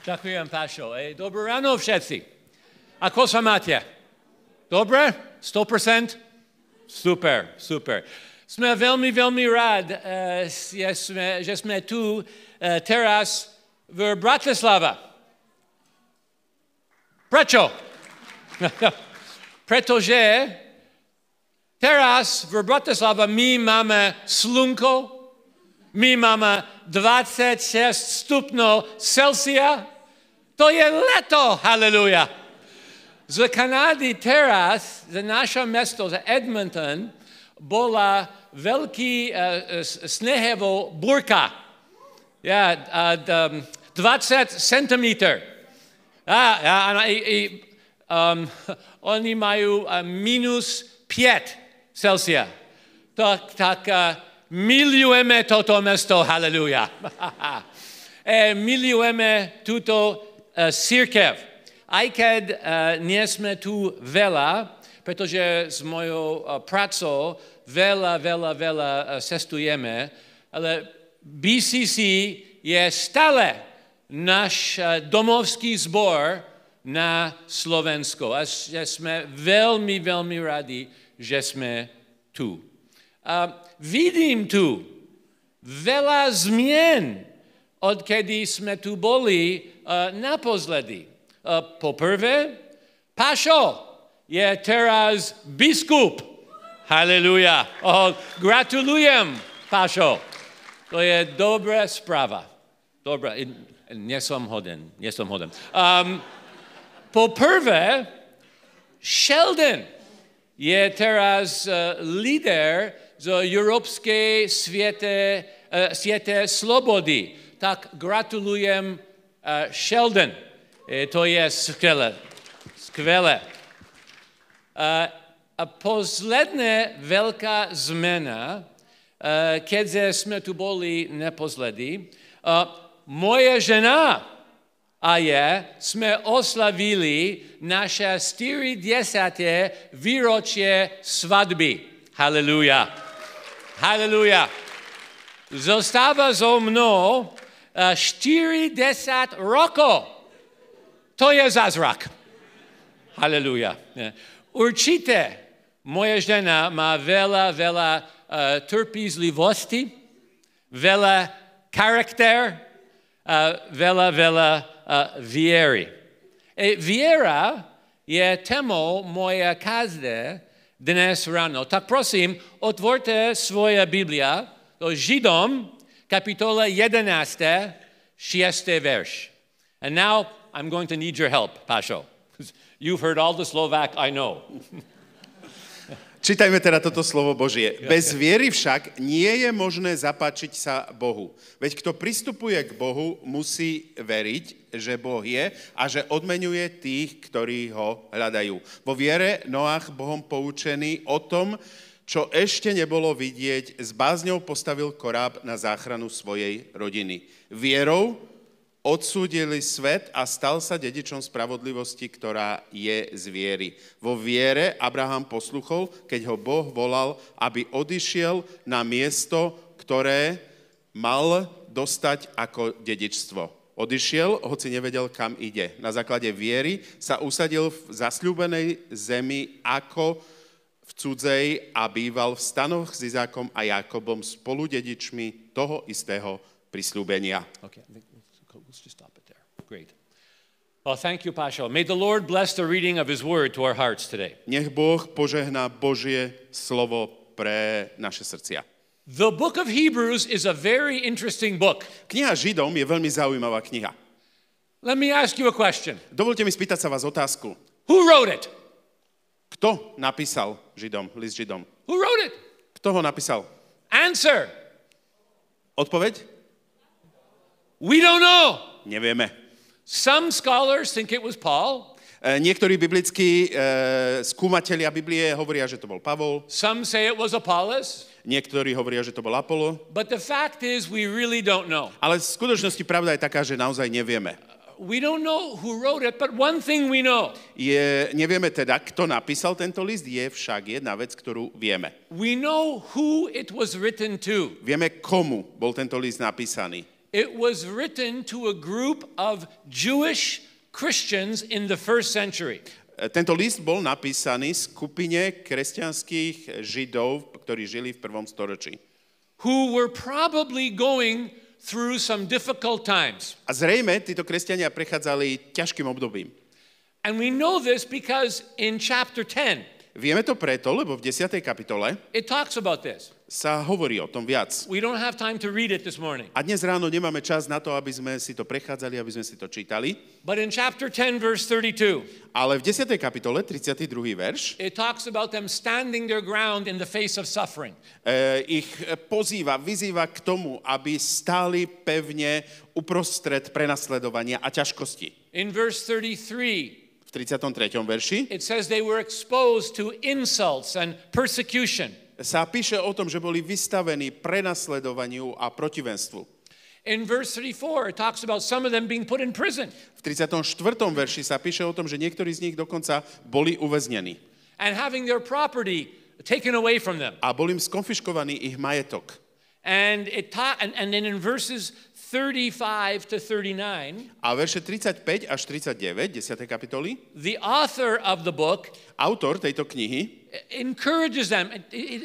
Ďakujem, Pašo. Ej, dobré ráno všetci. Ako sa máte? Dobre? 100%? Super, super. Sme veľmi, veľmi rád, že, sme, že sme tu uh, teraz v Bratislava. Prečo? Pretože teraz v Bratislava my máme slunko, my máme 26 stupňov Celsia. To je leto, haleluja. Z Kanady teraz, za naše mesto, za Edmonton, bola veľký uh, snehevo burka. Ja, uh, um, 20 cm. A, a, a, i, um, oni majú uh, minus 5 Celsia. Tak, tak uh, milujeme toto mesto, haleluja. e, milujeme túto uh, církev. Aj keď uh, nie sme tu veľa, pretože s mojou uh, prácou veľa, veľa, veľa uh, cestujeme, ale BCC je stále náš uh, domovský zbor na Slovensko. A že sme veľmi, veľmi radi, že sme tu. A vidím tu veľa zmien, odkedy sme tu boli uh, naposledy. Uh, poprvé, Pašo je teraz biskup. Haleluja. Oh, gratulujem, Pašo. To je dobrá správa. Dobrá, nie som hoden, nie som hoden. Um, poprvé, Sheldon je teraz uh, líder z Európskej sviete, uh, siete slobody. Tak gratulujem uh, Sheldon. E, to je skvelé. Skvelé. Uh, a posledná veľká zmena, uh, keď sme tu boli neposledy, uh, moja žena a je, sme oslavili naše 40. výročie svadby. Hallelujah. Halleluja. Zostáva so mnou 40 rokov. To je zázrak. Halleluja. Určite moja žena má veľa, veľa uh, trpízlivosti, veľa charakter, uh, veľa, veľa uh, viery. E viera je témou moja kazde, dnes ráno. Tak prosím, otvorte svoje Biblia do Židom, kapitola 11, 6. verš. And now I'm going to need your help, Pasho. You've heard all the Slovak I know. Čítajme teda toto slovo Božie. Bez viery však nie je možné zapáčiť sa Bohu. Veď kto pristupuje k Bohu, musí veriť, že Boh je a že odmenuje tých, ktorí ho hľadajú. Vo viere Noach Bohom poučený o tom, čo ešte nebolo vidieť, s bázňou postavil koráb na záchranu svojej rodiny. Vierou odsúdili svet a stal sa dedičom spravodlivosti, ktorá je z viery. Vo viere Abraham posluchol, keď ho Boh volal, aby odišiel na miesto, ktoré mal dostať ako dedičstvo. Odišiel, hoci nevedel, kam ide. Na základe viery sa usadil v zasľúbenej zemi ako v cudzej a býval v stanoch s Izákom a Jakobom spolu dedičmi toho istého prislúbenia. Okay let's just stop it there. Great. Well, thank you, Pasha. May the Lord bless the reading of His Word to our hearts today. Nech Boh požehná Božie slovo pre naše srdcia. The book of Hebrews is a very interesting book. Kniha Židom je veľmi zaujímavá kniha. Let me ask you a question. Dovolte mi spýtať sa vás otázku. Who wrote it? Kto napísal Židom, list Židom? Who wrote it? Kto ho napísal? Answer. Odpoveď? We don't know. Nevieme. Some scholars think it was Paul. E, niektorí biblickí e, skúmatelia Biblie hovoria, že to bol Pavol. Some say it was Apollos. Niektorí hovoria, že to bol Apollo. But the fact is we really don't know. Ale v skutočnosti pravda je taká, že naozaj nevieme. We don't know who wrote it, but one thing we know. Je, nevieme teda, kto napísal tento list, je však jedna vec, ktorú vieme. We know who it was written to. Vieme, komu bol tento list napísaný. It was written to a group of Jewish Christians in the first century. E, Tento list bol napísaný skupine kresťanských židov, ktorí žili v prvom storočí. who were probably going through some difficult times. A zrejme títo kresťania prechádzali ťažkým obdobím. And we know this because in chapter 10, Vieme to preto, lebo v 10. kapitole it talks about this. sa hovorí o tom viac. We don't have time to read it this morning. A dnes ráno nemáme čas na to, aby sme si to prechádzali, aby sme si to čítali. But in chapter 10, verse 32, Ale v 10. kapitole, 32. verš, it talks about them standing their ground in the face of suffering. e, ich pozýva, vyzýva k tomu, aby stáli pevne uprostred prenasledovania a ťažkosti. In verse 33, V 33. verši it says they were exposed to insults and persecution. sa píše o tom, že boli vystavení prenasledovaniu a protivenstvu. In verse 34, it talks about some of them being put in prison V 34. verši sa píše o tom, že niektorí z nich dokonca boli uväznení and having their property taken away from them. a bol im skonfiškovaný ich majetok. And it ta- and, and then in verses 35 to 39, A verše 35 až 39, 10. kapitoly, the author of the book autor tejto knihy encourages them,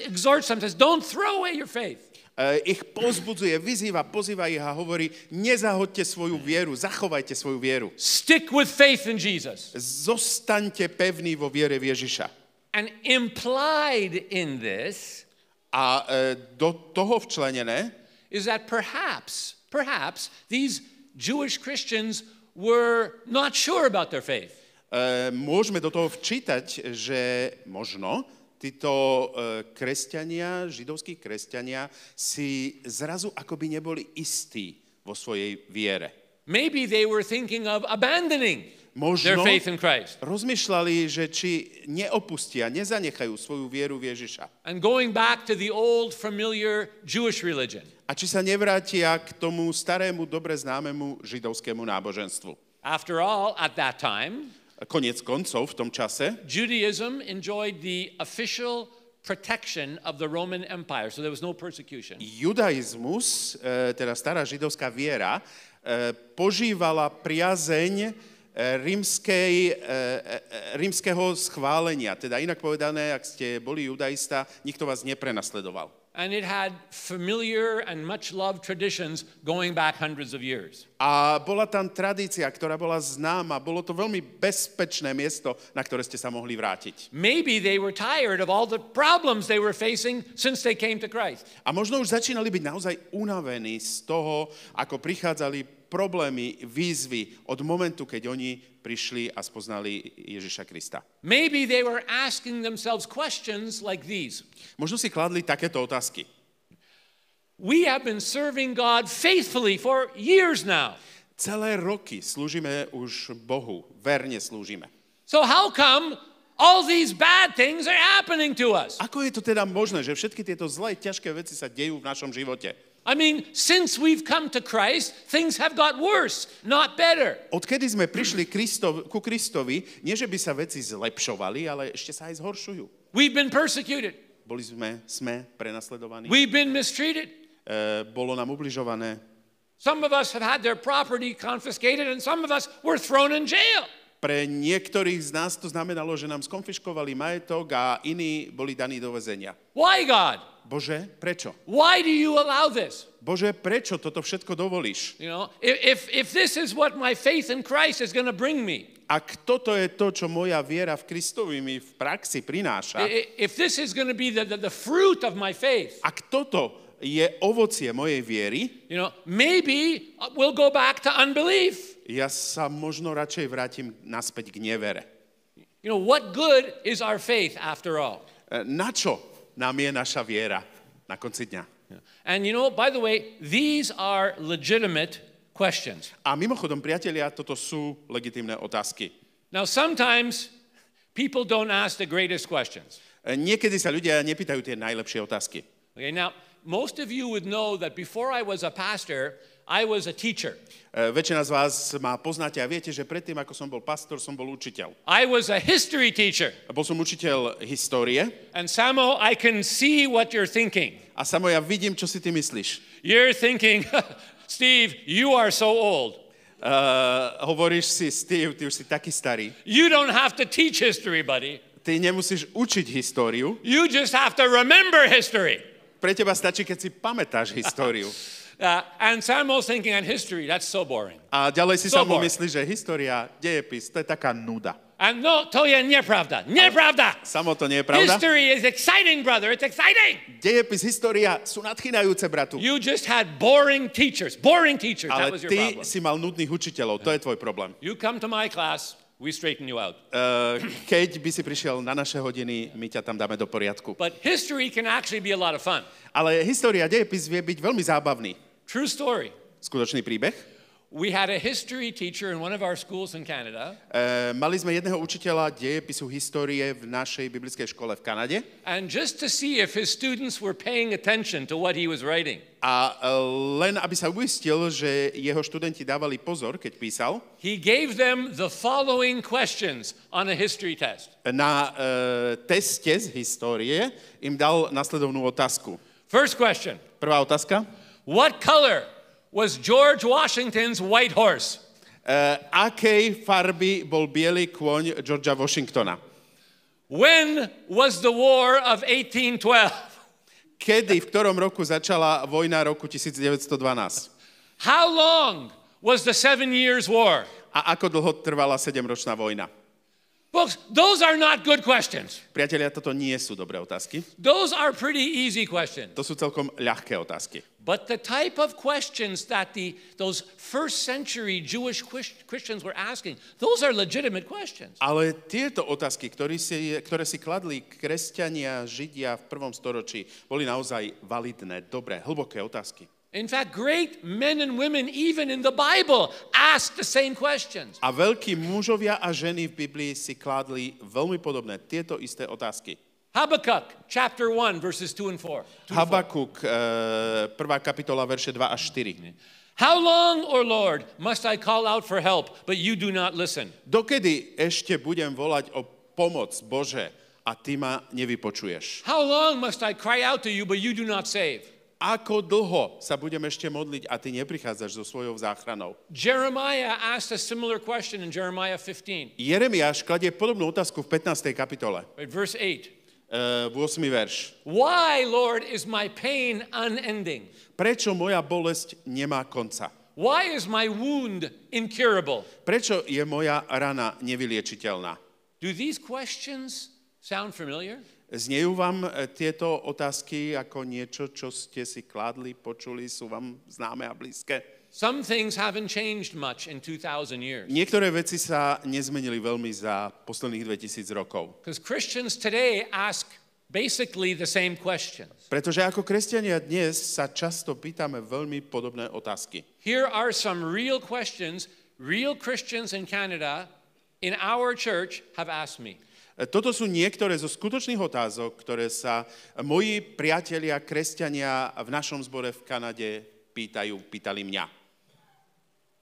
exhorts them, says, don't throw away your faith. e, ich pozbudzuje, vyzýva, pozýva ich a hovorí, nezahoďte svoju vieru, zachovajte svoju vieru. Stick with faith in Jesus. Zostaňte pevní vo viere Ježiša. And implied in this A e, do toho včlenené is that perhaps, perhaps these Jewish Christians were not sure about their faith. e, môžeme do toho včítať, že možno títo e, kresťania, židovskí kresťania si zrazu akoby neboli istí vo svojej viere. Maybe they were thinking of abandoning their Možno faith in Christ rozmýšľali, že či neopustia, nezanechajú svoju vieru v Ježiša. and going back to the old familiar Jewish religion. A či sa nevrátia k tomu starému, dobre známemu židovskému náboženstvu. After all, at that time, Konec koncov v tom čase Judaism enjoyed the official protection of the Roman Empire, so there was no persecution. judaizmus, e, teda stará židovská viera, e, požívala priazeň rímskej, e, e, rímskeho schválenia. Teda inak povedané, ak ste boli judaista, nikto vás neprenasledoval. And it had familiar and much loved traditions going back hundreds of years. A bola tam tradícia, ktorá bola známa. Bolo to veľmi bezpečné miesto, na ktoré ste sa mohli vrátiť. Maybe they were tired of all the problems they were facing since they came to Christ. A možno už začínali byť naozaj unavení z toho, ako prichádzali problémy, výzvy od momentu, keď oni prišli a spoznali Ježiša Krista. Maybe they were asking themselves questions like these Možno si kladli takéto otázky. We have been serving God faithfully for years now. Celé roky slúžime už Bohu, verne slúžime. So, how come all these bad things are happening to us? Ako je to teda možné, že všetky tieto zlé, ťažké veci sa dejú v našom živote? I mean, since we've come to Christ, things have got worse, not better. Odkedy sme prišli Kristov, ku Kristovi, nie že by sa veci zlepšovali, ale ešte sa aj zhoršujú. We've been persecuted, Boli sme, sme prenasledovaní, we've been mistreated. e, bolo nám ubližované. Some of us have had their property confiscated, and some of us were thrown in jail. Pre niektorých z nás to znamenalo, že nám skonfiškovali majetok a iní boli daní do väzenia. Why, God? Bože, prečo? Why do you allow this? Bože, prečo toto všetko dovolíš? You know, if, if, this is what my faith in Christ is going to bring me, Ak toto je to, čo moja viera v Kristovi mi v praxi prináša, if this is going to be the, the, the fruit of my faith, ak toto je ovocie mojej viery, you know, maybe we'll go back to unbelief. ja sa možno radšej vrátim naspäť k nevere. You know, what good is our faith after all? E, Na čo nám je naša viera na konci dňa? And you know, by the way, these are legitimate questions. A mimochodom, priatelia, toto sú legitimné otázky. Now, sometimes people don't ask the greatest questions. E, Niekedy sa ľudia nepýtajú tie najlepšie otázky. Okay, now, most of you would know that before I was a pastor, I was a teacher. E, Väčšina z vás ma poznáte a viete, že predtým, ako som bol pastor, som bol učiteľ. I was a history teacher. Bol som učiteľ histórie And Samo, I can see what you're thinking. a samo ja vidím, čo si ty myslíš. You're thinking, Steve, you are so old. Uh, hovoríš si, Steve, ty už si taký starý. You don't have to teach history, buddy. Ty nemusíš učiť históriu. You just have to remember history. Pre teba stačí, keď si pamätáš históriu. Uh, and Samuel's thinking on history, that's so boring. A ďalej si So sa mu boring. myslí, že história, dejepis, to je taká nuda. And no, to je nepravda. Nepravda. Samo to nie je pravda. History is exciting, brother. It's exciting. Dejepis, história sú nadchynajúce, bratu. You just had boring teachers. Boring teachers. That Ale was your ty problem. si mal nudných učiteľov, to je tvoj problém. You come to my class, we straighten you out. Uh, keď by si prišiel na naše hodiny, my ťa tam dáme do poriadku. But history can actually be a lot of fun. Ale história, dejepis vie byť veľmi zábavný. True story. Skutočný príbeh. We had a history teacher in one of our schools in Canada, Uh, mali sme jedného učiteľa dejepisu histórie v našej biblickej škole v Kanade. and just to see if his students were paying attention to what he was writing, A uh, len aby sa uistil, že jeho študenti dávali pozor, keď písal, he gave them the following questions on a history test. na uh, teste z histórie im dal nasledovnú otázku. First question Prvá otázka. What color was George Washington's white horse? Uh, akej farby bol biely kôň Georgia Washingtona? When was the War of 1812? Kedy, v ktorom roku začala vojna roku 1912? How long was the Seven Years' War? A ako dlho trvala sedemročná vojna? Folks, those are not good questions. Priatelia, toto nie sú dobré otázky. Those are pretty easy questions. To sú celkom ľahké otázky. But the type of questions that the, those first century Jewish Chris- Christians were asking, those are legitimate questions. Ale tieto otázky, ktoré si, ktoré si kladli kresťania, židia v prvom storočí, boli naozaj validné, dobré, hlboké otázky. In fact, great men and women, even in the Bible, asked the same questions. A veľkí mužovia a ženy v Biblii si kladli veľmi podobné tieto isté otázky. Habakkuk chapter 1, verses 2 and 4. Habakuk, e, prvá kapitola, verše 2 až 4. How long, O Lord, must I call out for help, but you do not listen? Dokedy ešte budem volať o pomoc, Bože, a ty ma nevypočuješ? How long must I cry out to you, but you do not save? Ako dlho sa budem ešte modliť a ty neprichádzaš so svojou záchranou? Jeremiah asked a similar question in Jeremiah 15, Jeremiáš kladie podobnú otázku v 15. kapitole, verse 8. e, v 8. verš. Why, Lord, is my pain unending? Prečo moja bolesť nemá konca? Why is my wound incurable? Prečo je moja rana nevyliečiteľná? Do these questions sound familiar? Znejú vám e, tieto otázky ako niečo, čo ste si kládli, počuli, sú vám známe a blízke? Some things haven't changed much in 2,000 years. Niektoré veci sa nezmenili veľmi za posledných 2000 rokov. Because Christians today ask basically the same questions. Pretože ako kresťania dnes sa často pýtame veľmi podobné otázky. Here are some real questions real Christians in Canada, in our church, have asked me. Toto sú niektoré zo skutočných otázok, ktoré sa moji priatelia, kresťania v našom zbore v Kanade pýtajú, pýtali mňa.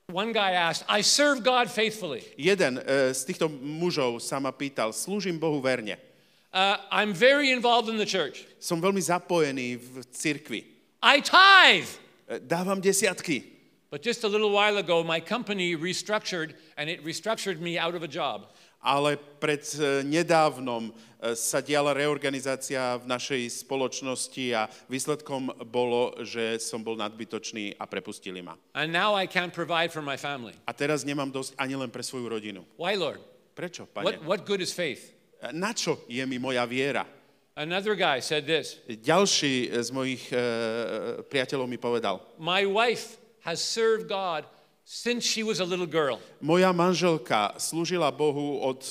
One guy asked, I serve God faithfully. Jeden e, z týchto mužov sa ma pýtal, slúžim Bohu verne. Uh, I'm very involved in the church. Som veľmi zapojený v cirkvi. I tithe. E, Dávam desiatky. But just a little while ago, my company restructured and it restructured me out of a job. Ale pred e, nedávnom e, sa diala reorganizácia v našej spoločnosti a výsledkom bolo, že som bol nadbytočný a prepustili ma. And now I can't provide for my family. A teraz nemám dosť ani len pre svoju rodinu. Why, Lord? Prečo, What, pane? what good is faith? E, Na čo je mi moja viera? Another guy said this Ďalší z mojich e, priateľov mi povedal, My wife has served God since she was a little girl. moja manželka slúžila Bohu od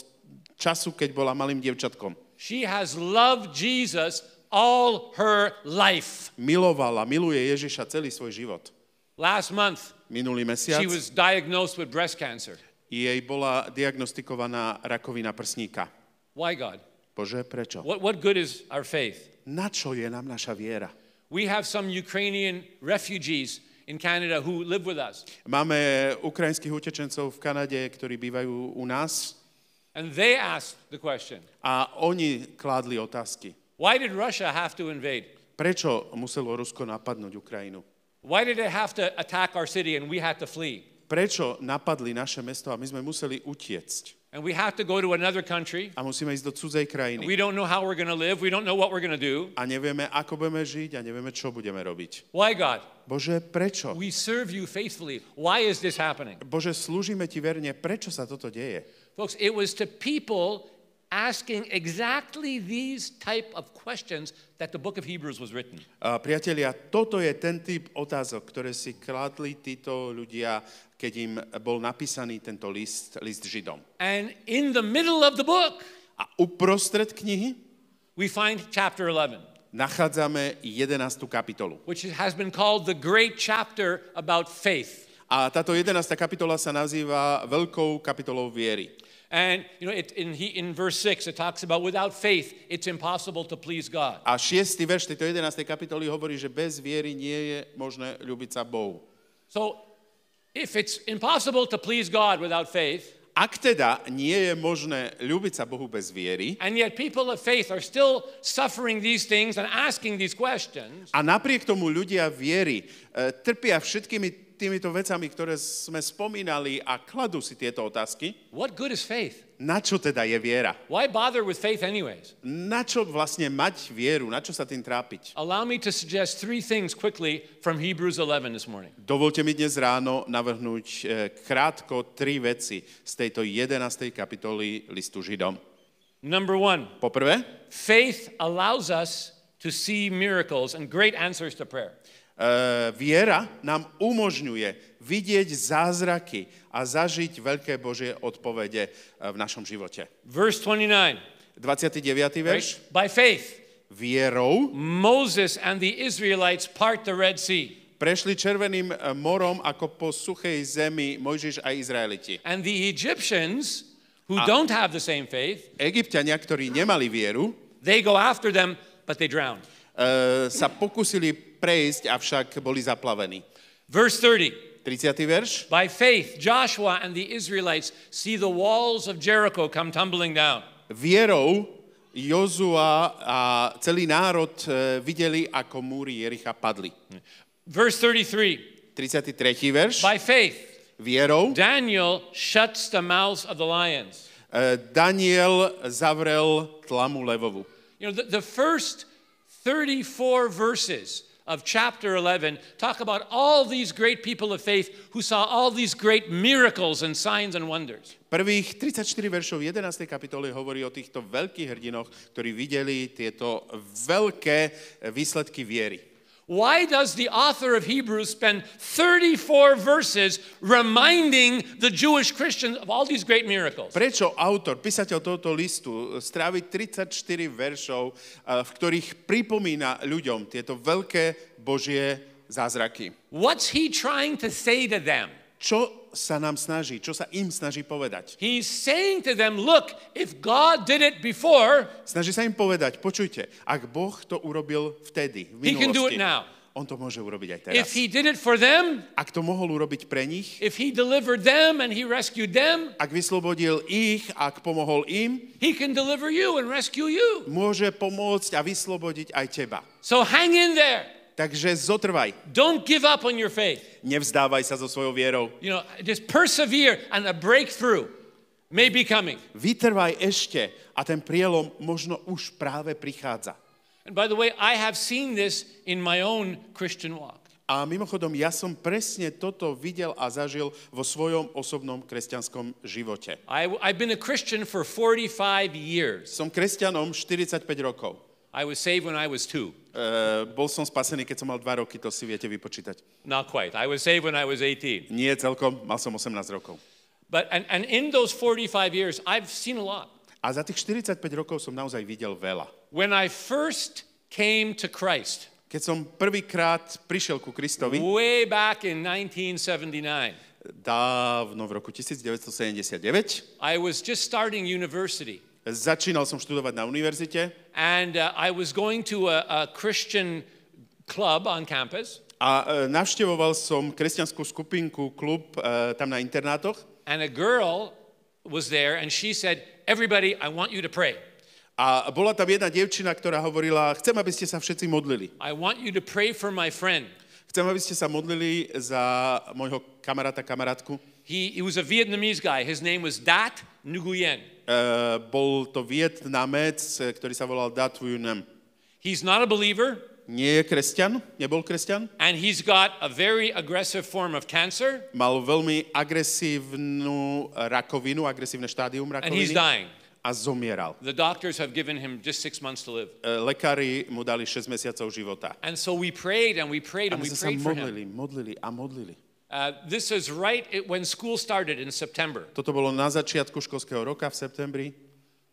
času, keď bola malým dievčatkom. She has loved Jesus all her life. Milovala, miluje Ježiša celý svoj život. Last month, Minulý mesiac she was diagnosed with breast cancer. jej bola diagnostikovaná rakovina prsníka. Why, God? Bože, prečo? What, what good is our faith? Na čo je nám naša viera? We have some Ukrainian refugees in Canada who live with us, Máme ukrajinských utečencov v Kanade, ktorí bývajú u nás and they asked the question a oni kládli otázky. Why did Russia have to invade? Prečo muselo Rusko napadnúť Ukrajinu? Why did it have to attack our city and we had to flee? Prečo napadli naše mesto a my sme museli utiecť? And we have to go to another country. A musíme ísť do cudzej krajiny. We don't know how we're going to live. We don't know what we're going to do. A nevieme, ako budeme žiť a nevieme, čo budeme robiť. Why, God? Bože, prečo? We serve you faithfully. Why is this happening? Bože, slúžime ti verne, prečo sa toto deje? Folks, it was to people asking exactly these type of questions that the book of Hebrews was written. A priatelia, toto je ten typ otázok, ktoré si kladli títo ľudia, keď im bol napísaný tento list, list Židom. And in the middle of the book, A uprostred knihy we find chapter 11, nachádzame 11. kapitolu. which has been called the great chapter about faith. A táto 11. kapitola sa nazýva Veľkou kapitolou viery. And you know, it, in, he, in verse 6, it talks about without faith, it's impossible to please God. A šiestý verš tejto 11. kapitoly hovorí, že bez viery nie je možné ľúbiť sa Bohu. So if it's impossible to please God without faith, Ak teda nie je možné ľúbiť sa Bohu bez viery, and yet people of faith are still suffering these things and asking these questions, a napriek tomu ľudia viery e, trpia všetkými týmito vecami, ktoré sme spomínali a kladú si tieto otázky, what good is faith? Na čo teda je viera? Why bother with faith, anyways? Na čo vlastne mať vieru? Na čo sa tým trápiť? Allow me to suggest three things quickly from Hebrews 11 this morning. Dovolte mi dnes ráno navrhnúť e, krátko tri veci z tejto 11. kapitoly listu Židom. Number one, Poprvé, faith allows us to see miracles and great answers to prayer. E, viera nám umožňuje vidieť zázraky a zažiť veľké Božie odpovede e, v našom živote. Verse 29, 29. verš. right? By faith, Vierou Moses and the Israelites part the Red Sea, prešli červeným e, morom ako po suchej zemi Mojžiš a Izraeliti. and the Egyptians, who don't have the same faith, Egyptiania, ktorí nemali vieru, they go after them, but they drown. e, sa pokusili prejsť, avšak boli zaplavení. Verse 30, 30. verš. by faith, Joshua and the Israelites see the walls of Jericho come tumbling down. Vierou Jozua a celý národ e, videli, ako múry Jericha padli. Verse 33, 33. verš. by faith, Vierou Daniel shuts the mouths of the lions. e, Daniel zavrel tlamu levovú. You know, the, the first 34 verses of chapter 11 talk about all these great people of faith who saw all these great miracles and signs and wonders. Prvých 34 veršov 11. kapitoly hovorí o týchto veľkých hrdinoch, ktorí videli tieto veľké výsledky viery. Why does the author of Hebrews spend 34 verses reminding the Jewish Christians of all these great miracles? Prečo autor, písateľ tohoto listu, strávi 34 veršov, eh, v ktorých pripomína ľuďom tieto veľké Božie zázraky? What's he trying to say to them? Čo sa nám snaží, čo sa im snaží povedať? He's saying to them, look, if God did it before, Snaží sa im povedať, počujte, ak Boh to urobil vtedy, v He can do it minulosti, now. on to môže urobiť aj teraz. if he did it for them, Ak to mohol urobiť pre nich, if he delivered them and he rescued them, ak vyslobodil ich, ak pomohol im, he can deliver you and rescue you. môže pomôcť a vyslobodiť aj teba. So hang in there. Takže zotrvaj, Don't give up on your faith. nevzdávaj sa so svojou vierou. You know, just persevere and a breakthrough may be coming. Vytrvaj ešte a ten prielom možno už práve prichádza. And by the way, I have seen this in my own Christian walk. A mimochodom, ja som presne toto videl a zažil vo svojom osobnom kresťanskom živote. I, I've been a Christian for 45 years. Som kresťanom 45 rokov. I was saved when I was two. E, bol som spasený, keď som mal 2 roky, to si viete vypočítať. Not quite. I was saved when I was 18. Nie celkom, mal som 18 rokov. But, and, and in those 45 years, I've seen a lot. A za tých 45 rokov som naozaj videl veľa. When I first came to Christ, Keď som prvýkrát prišiel ku Kristovi, way back in 1979, dávno v roku 1979, I was just starting university. Začínal som študovať na univerzite And uh, I was going to a, a Christian club on campus. a e, navštevoval som kresťanskú skupinku, klub e, tam na internátoch And a girl was there, and she said, Everybody, I want you to pray. a bola tam jedna dievčina, ktorá hovorila, chcem, aby ste sa všetci modlili. I want you to pray for my friend. Chcem, aby ste sa modlili za môjho kamaráta, kamarátku. He, he was a Vietnamese guy. His name was Dat Nguyen. Uh, bol to Vietnamec, ktorý sa volal Dat Vunem. He's not a believer, Nie je kresťan, nebol kresťan. and he's got a very aggressive form of cancer, Mal veľmi agresívnu rakovinu, agresívne štádium and he's rakoviny dying. a zomieral. The doctors have given him just six months to live. Lekári mu dali 6 mesiacov života. And so we prayed and we prayed and we prayed for him. modlili, modlili a modlili. Uh, this is right when school started in September. Toto bolo na začiatku školského roka v septembri.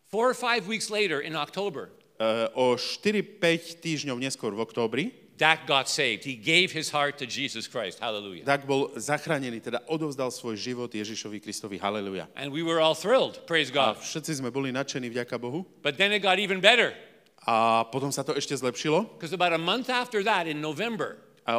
Four or five weeks later in October, E, O 4-5 týždňov neskôr v októbri Dak got saved. He gave his heart to Jesus Christ. Hallelujah. tak bol zachránený, teda odovzdal svoj život Ježišovi Kristovi. Haleluja. And we were all thrilled. Praise A God. všetci sme boli nadšení, vďaka Bohu. But then it got even better A potom sa to ešte zlepšilo. because about a month after that, in November,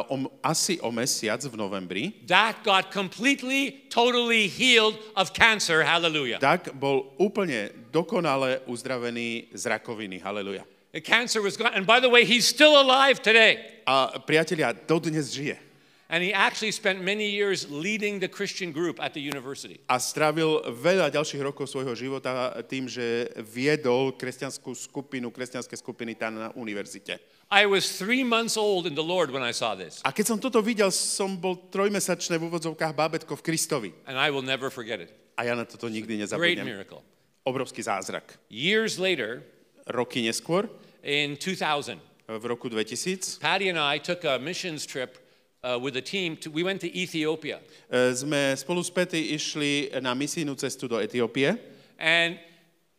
O, asi o mesiac v novembri Dak got completely, totally healed of cancer. Hallelujah. tak bol úplne dokonale uzdravený z rakoviny. Haleluja. The cancer was gone. And by the way, he's still alive today. A priatelia, dodnes žije. And he actually spent many years leading the Christian group at the university. A strávil veľa ďalších rokov svojho života tým, že viedol kresťanskú skupinu, kresťanské skupiny tam na univerzite. I was three months old in the Lord when I saw this. A keď som toto videl, som bol trojmesačné v úvodzovkách bábetko v Kristovi. And I will never forget it. A ja na toto nikdy Great nezabudnem. miracle. Obrovský zázrak. Years later, Roky neskôr, in 2000, v roku 2000, Patty and I took a missions trip uh, with a team. To, we went to Ethiopia. e, sme spolu s išli na misijnú cestu do Etiópie. And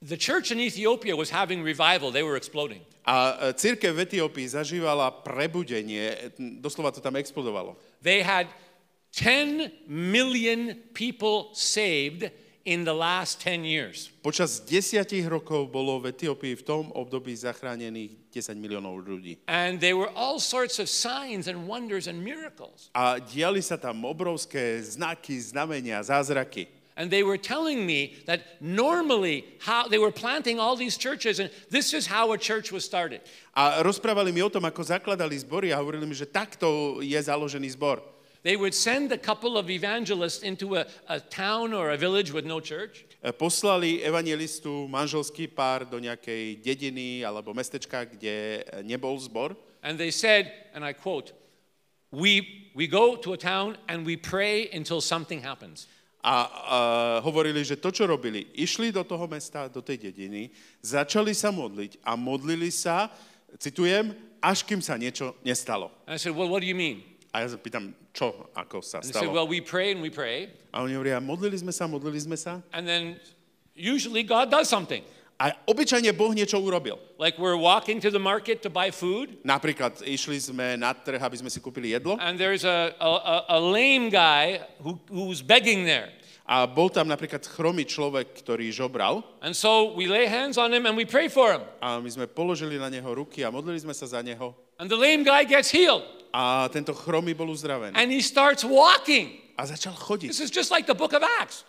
the church in Ethiopia was having revival. They were exploding. A e, církev v Etiópii zažívala prebudenie, doslova to tam explodovalo. They had 10 million people saved in the last 10 years. Počas desiatich rokov bolo v Etiópii v tom období zachránených 10 miliónov ľudí. And there were all sorts of signs and wonders and miracles. A diali sa tam obrovské znaky, znamenia, zázraky. And they were telling me that normally how they were planting all these churches and this is how a church was started. A rozprávali mi o tom, ako zakladali zbory a hovorili mi, že takto je založený zbor. They would send a couple of evangelists into a, a town or a village with no church. E, Poslali evangelistu, manželský pár do nejakej dediny alebo mestečka, kde e, nebol zbor. And they said, and I quote, we, we go to a town and we pray until something happens. A, a hovorili, že to, čo robili, išli do toho mesta, do tej dediny, začali sa modliť a modlili sa, citujem, až kým sa niečo nestalo. And I said, well, what do you mean? A ja sa pýtam, čo, ako sa And stalo. well, we pray and we pray. A oni hovoria, modlili sme sa, modlili sme sa. And then usually God does something. A obyčajne Boh niečo urobil. Like we're walking to the market to buy food, Napríklad išli sme na trh, aby sme si kúpili jedlo and there's a, a- a lame guy who, who's begging there. a bol tam napríklad chromý človek, ktorý žobral And so we lay hands on him and we pray for him. a my sme položili na neho ruky a modlili sme sa za neho And the lame guy gets healed. A tento chromý bol uzdravený. And he starts walking. A začal chodiť This is just like the book of Acts.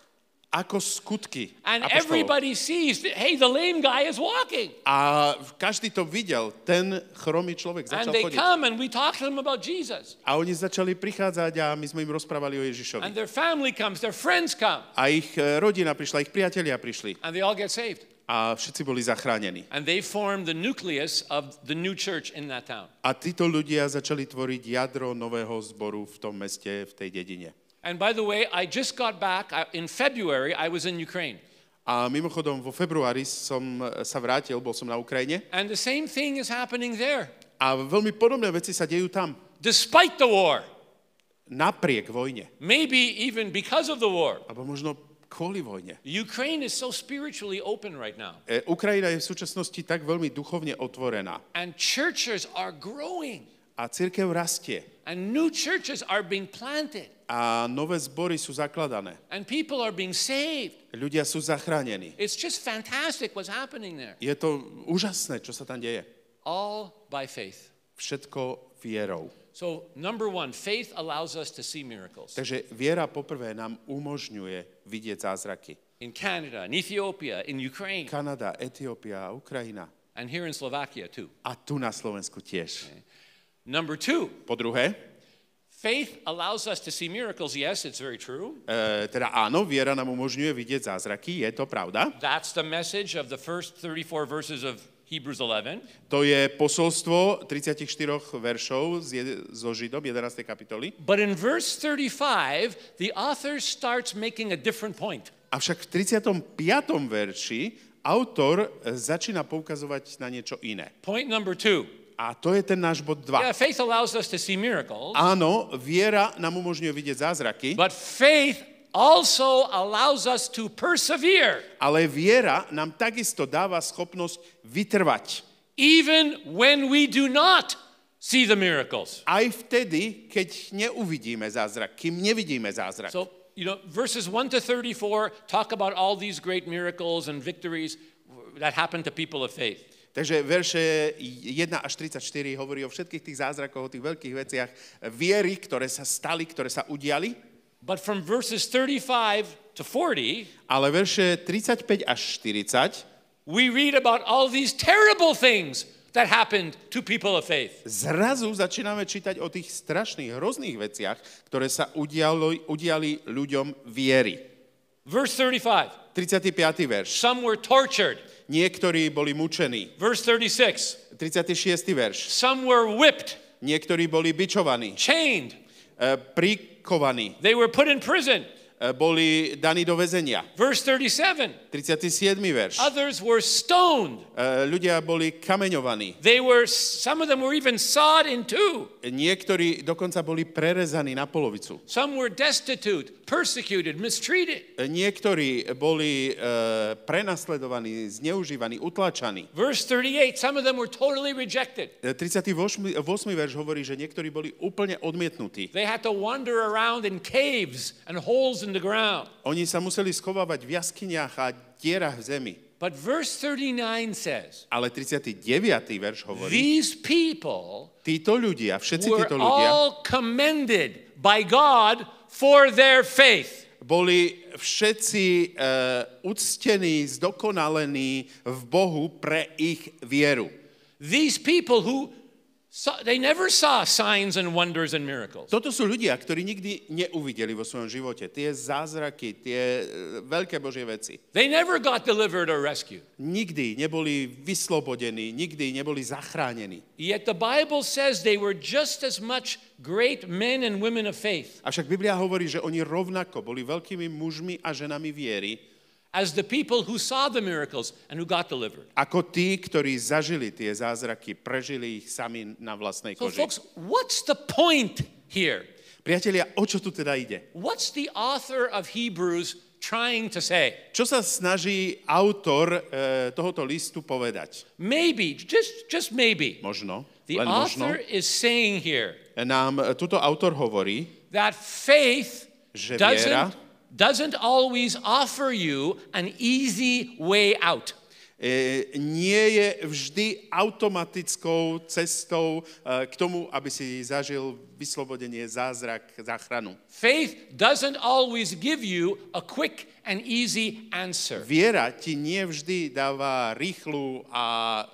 ako skutky And apoštolov. everybody sees, that, hey, the lame guy is walking. A každý to videl, ten chromý človek And začal they chodiť. come and we talk to them about Jesus. A oni začali prichádzať a my sme im rozprávali o Ježišovi. And their family comes, their friends come, A ich e, rodina prišla, ich priatelia prišli and they all get saved. A všetci boli zachránení. And they form the nucleus of the new church in that town. A títo ľudia začali tvoriť jadro nového zboru v tom meste, v tej dedine. And by the way, I just got back in February, I was in Ukraine. A mimochodom, vo februári som e, sa vrátil, bol som na Ukrajine And the same thing is happening there. a veľmi podobné veci sa dejú tam. Despite the war, Napriek vojne. maybe even because of the war, Alebo možno kvôli vojne. Ukraine is so spiritually open right now. E, Ukrajina je v súčasnosti tak veľmi duchovne otvorená. And churches are growing. A církev rastie. And new churches are being planted. A nové zbory sú zakladané. And people are being saved. Ľudia sú zachránení. It's just fantastic what's happening there. Je to úžasné, čo sa tam deje. All by faith. Všetko vierou. So, number one, faith allows us to see miracles. Takže viera poprvé nám umožňuje vidieť zázraky. In Canada, in Ethiopia, in Ukraine, Kanada, Etiópia, Ukrajina. and here in Slovakia too. A tu na Slovensku tiež. Eh. Number two, Po druhé, faith allows us to see miracles. Yes, it's very true. E, teda áno, viera nám umožňuje vidieť zázraky, je to pravda. That's the message of the first 34 verses of Hebrews 11. To je posolstvo 34 veršov z zo Židom, 11. kapitoly. But in verse 35, the author starts making a different point. Avšak v 35. verši autor e, začína poukazovať na niečo iné. Point number two. A to je ten náš bod 2. Yeah, faith allows us to see miracles, Áno, viera nám umožňuje vidieť zázraky, but faith also allows us to persevere ale viera nám takisto dáva schopnosť vytrvať. even when we do not see the miracles. Aj vtedy, keď neuvidíme zázrak, kým nevidíme zázrak. So, you know, verses 1 to 34 talk about all these great miracles and victories that happen to people of faith. Takže verše 1 až 34 hovorí o všetkých tých zázrakoch, o tých veľkých veciach viery, ktoré sa stali, ktoré sa udiali. But from verses 35 to 40, Ale verše 35 až 40 we read about all these terrible things that happened to people of faith. zrazu začíname čítať o tých strašných, hrozných veciach, ktoré sa udiali, udiali ľuďom viery. Verse 35 35. verš. some were tortured. Niektorí boli mučení. Verse 36 36. verš. some were whipped, Niektorí boli bičovaní, chained, e, prikovaní, they were put in prison. E, boli daní do väzenia. Verse 37 37. verš. others were stoned. E, Ľudia boli kameňovaní. They were, some of them were even sawed in two. Niektorí dokonca boli prerezaní na polovicu. Some were destitute, persecuted, mistreated. E, Niektorí boli e, prenasledovaní, zneužívaní, utlačaní. Verse 38, some of them were totally rejected. E, 38. 8. verš hovorí, že niektorí boli úplne odmietnutí. They had to wander around in caves and holes in the ground. Oni sa museli schovávať v jaskyniach a dierach v zemi. But verse 39 says, Ale 39. verš hovorí, these people títo ľudia, všetci were títo ľudia all commended by God for their faith. boli všetci uh, uctení, zdokonalení v Bohu pre ich vieru. These people who they never saw signs and wonders and miracles. Toto sú ľudia, ktorí nikdy neuvideli vo svojom živote tie zázraky, tie e, veľké Božie veci. They never got delivered or rescued. Nikdy neboli vyslobodení, nikdy neboli zachránení. Yet the Bible says they were just as much great men and women of faith Avšak Biblia hovorí, že oni rovnako boli veľkými mužmi a ženami viery, as the people who saw the miracles and who got delivered. ako tí, ktorí zažili tie zázraky, prežili ich sami na vlastnej So, koži. folks, what's the point here? Priatelia, o čo tu teda ide? What's the author of Hebrews trying to say? Čo sa snaží autor e, tohoto listu povedať? Maybe, just, just maybe, Možno, the len možno, author is saying here nám e, tuto autor hovorí, that faith Že viera- doesn't, always offer you an easy way out. e, nie je vždy automatickou cestou e, k tomu, aby si zažil vyslobodenie, zázrak, záchranu. Faith doesn't always give you a quick and easy answer. Viera ti nie vždy dáva rýchlu a e,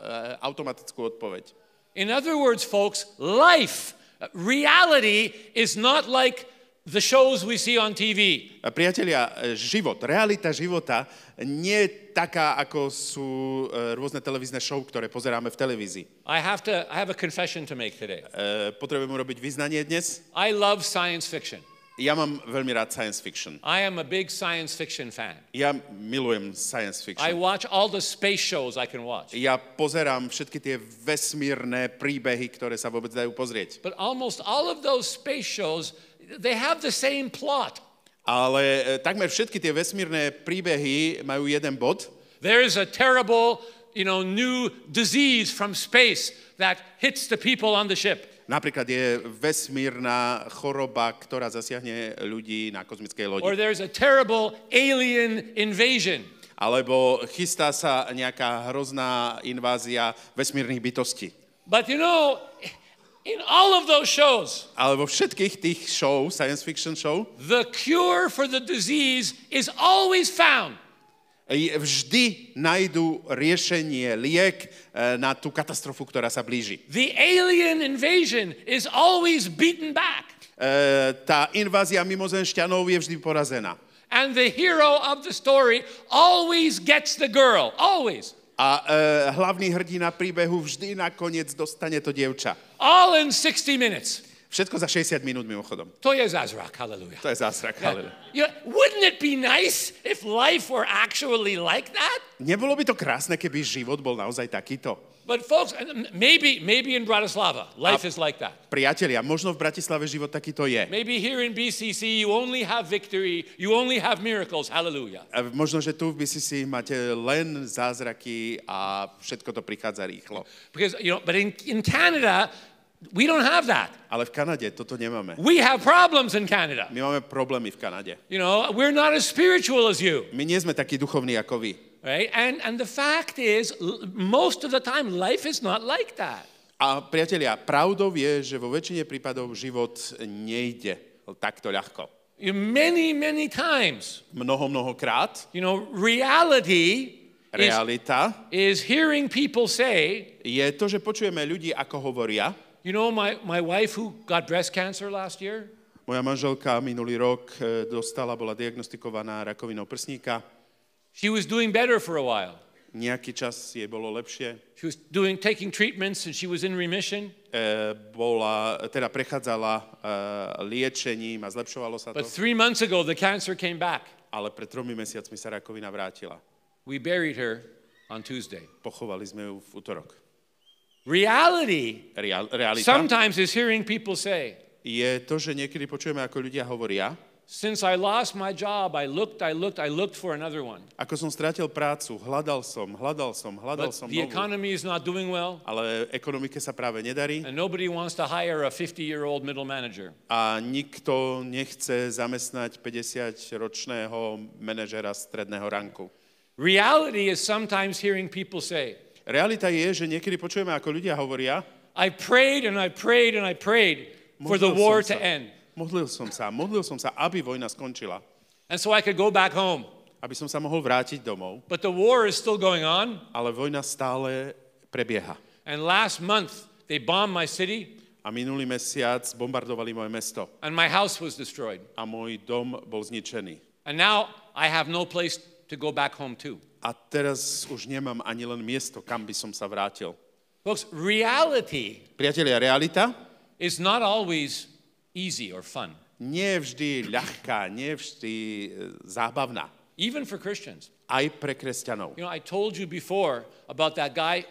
automatickú odpoveď. In other words, folks, life, reality is not like the shows we see on TV. Priatelia, e, život, realita života nie je taká, ako sú e, rôzne televízne show, ktoré pozeráme v televízii. I have to I have a confession to make today. E, Potrebujem urobiť vyznanie dnes. I love science fiction. Ja mám veľmi rád science fiction. I am a big science fiction fan. Ja milujem science I fiction. watch all the space shows I can watch. Ja pozerám všetky tie vesmírne príbehy, ktoré sa vôbec dajú pozrieť. But almost all of those space shows, they have the same plot. Ale e, takmer všetky tie vesmírne príbehy majú jeden bod. There is a terrible, you know, new disease from space that hits the people on the ship. Napríklad je vesmírna choroba, ktorá zasiahne ľudí na kozmickej lodi. Or there's a terrible alien invasion. Alebo chystá sa nejaká hrozná invázia vesmírnych bytostí. But you know, in all of those shows, Ale vo všetkých tých show, science fiction show, the cure for the disease is always found. vždy nájdú riešenie, liek na tú katastrofu, ktorá sa blíži. The alien invasion is always beaten back. tá invázia mimozemšťanov je vždy porazená. And the hero of the story always gets the girl. Always. A e, hlavný hrdina príbehu vždy nakoniec dostane to dievča. All in 60 minutes. Všetko za 60 minút mimochodom. To je zázrak. Hallelujah. To je zásrak. Yeah. Yeah, wouldn't it be nice if life were actually like that? Nebolo by to krásne, keby život bol naozaj takýto? But folks, maybe, maybe in Bratislava, life is like that. Priatelia, možno v Bratislave život takýto je. Maybe here in BCC you only have victory, you only have miracles, hallelujah. A možno, že tu v BCC máte len zázraky a všetko to prichádza rýchlo. Because, you know, but in, in Canada, we don't have that. Ale v Kanade toto nemáme. We have problems in Canada. My máme problémy v Kanade. You know, we're not as spiritual as you. My nie sme takí duchovní ako vy. Right? And, and the fact is, most of the time, life is not like that. A priatelia, pravdou je, že vo väčšine prípadov život nejde takto ľahko. Many, many times, Mnoho, mnohokrát you know, reality is, realita is hearing people say, je to, že počujeme ľudí, ako hovoria. You know, my, my wife who got breast cancer last year, Moja manželka minulý rok e, dostala, bola diagnostikovaná rakovinou prsníka. she was doing better for a while. Nejaký čas jej bolo lepšie. She was doing, taking treatments and she was in remission. E, bola, teda prechádzala e, liečením a zlepšovalo sa to. But three months ago, the cancer came back. Ale pred tromi mesiacmi sa rakovina vrátila. We buried her on Tuesday. Pochovali sme ju v útorok. Reality Real, realita sometimes is hearing people say, je to, že niekedy počujeme, ako ľudia hovoria, Since I lost my job, I looked, I looked, I looked for another one. ako som strátil prácu, hľadal som, hľadal som, hľadal But som the novú, economy is not doing well, ale ekonomike sa práve nedarí and nobody wants to hire a 50 year old middle manager. a nikto nechce zamestnať 50-ročného manažera stredného ranku. Reality is sometimes hearing people say, Realita je, že niekedy počujeme, ako ľudia hovoria, I prayed and I prayed and I prayed for the war to end. modlil som sa, modlil som sa, aby vojna skončila, And so I could go back home. aby som sa mohol vrátiť domov, But the war is still going on. ale vojna stále prebieha. And last month, they bombed my city A minulý mesiac bombardovali moje mesto and my house was destroyed. a môj dom bol zničený. And now I have no place to go back home to. A teraz už nemám ani len miesto, kam by som sa vrátil. Folks, reality Priatelia, realita is not always easy or fun, nie je vždy ľahká, nie je vždy e, zábavná. even for Christians. Aj pre kresťanov. You know, I told you before about that guy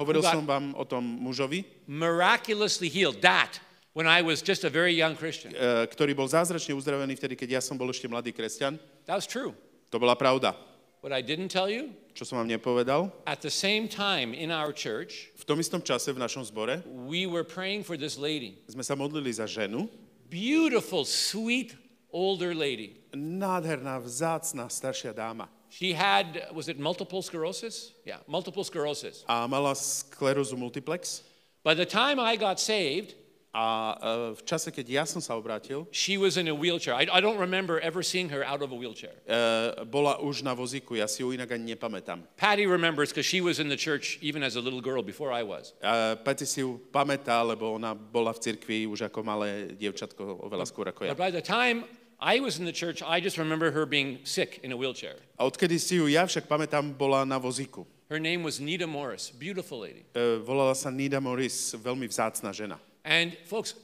Hovoril som vám o tom mužovi, miraculously healed. That when I was just a very young Christian. e, ktorý bol zázračne uzdravený vtedy, keď ja som bol ešte mladý kresťan. That was true. To bola pravda. What I didn't tell you, Čo som vám nepovedal? at the same time in our church, V tom istom čase v našom zbore we were praying for this lady. sme sa modlili za ženu, Beautiful, sweet, older lady. nádherná, vzácna, staršia dáma. She had, was it multiple sclerosis? Yeah, multiple sclerosis. A mala sklerózu multiplex. By the time I got saved, A e, v čase, keď ja som sa obrátil, she was in a wheelchair. I, I don't remember ever seeing her out of a wheelchair. e, bola už na vozíku, ja si ju inak ani nepamätám. Patty remembers because she was in the church even as a little girl before I was. E, Peti si ju pamätá, lebo ona bola v cirkvi už ako malé dievčatko, oveľa skôr ako ja. But by the time I was in the church, I just remember her being sick in a wheelchair. A odkedy si ju ja však pamätám, bola na vozíku. Her name was Nita Morris, beautiful lady. E, volala sa Nida Morris, veľmi vzácna žena. And folks,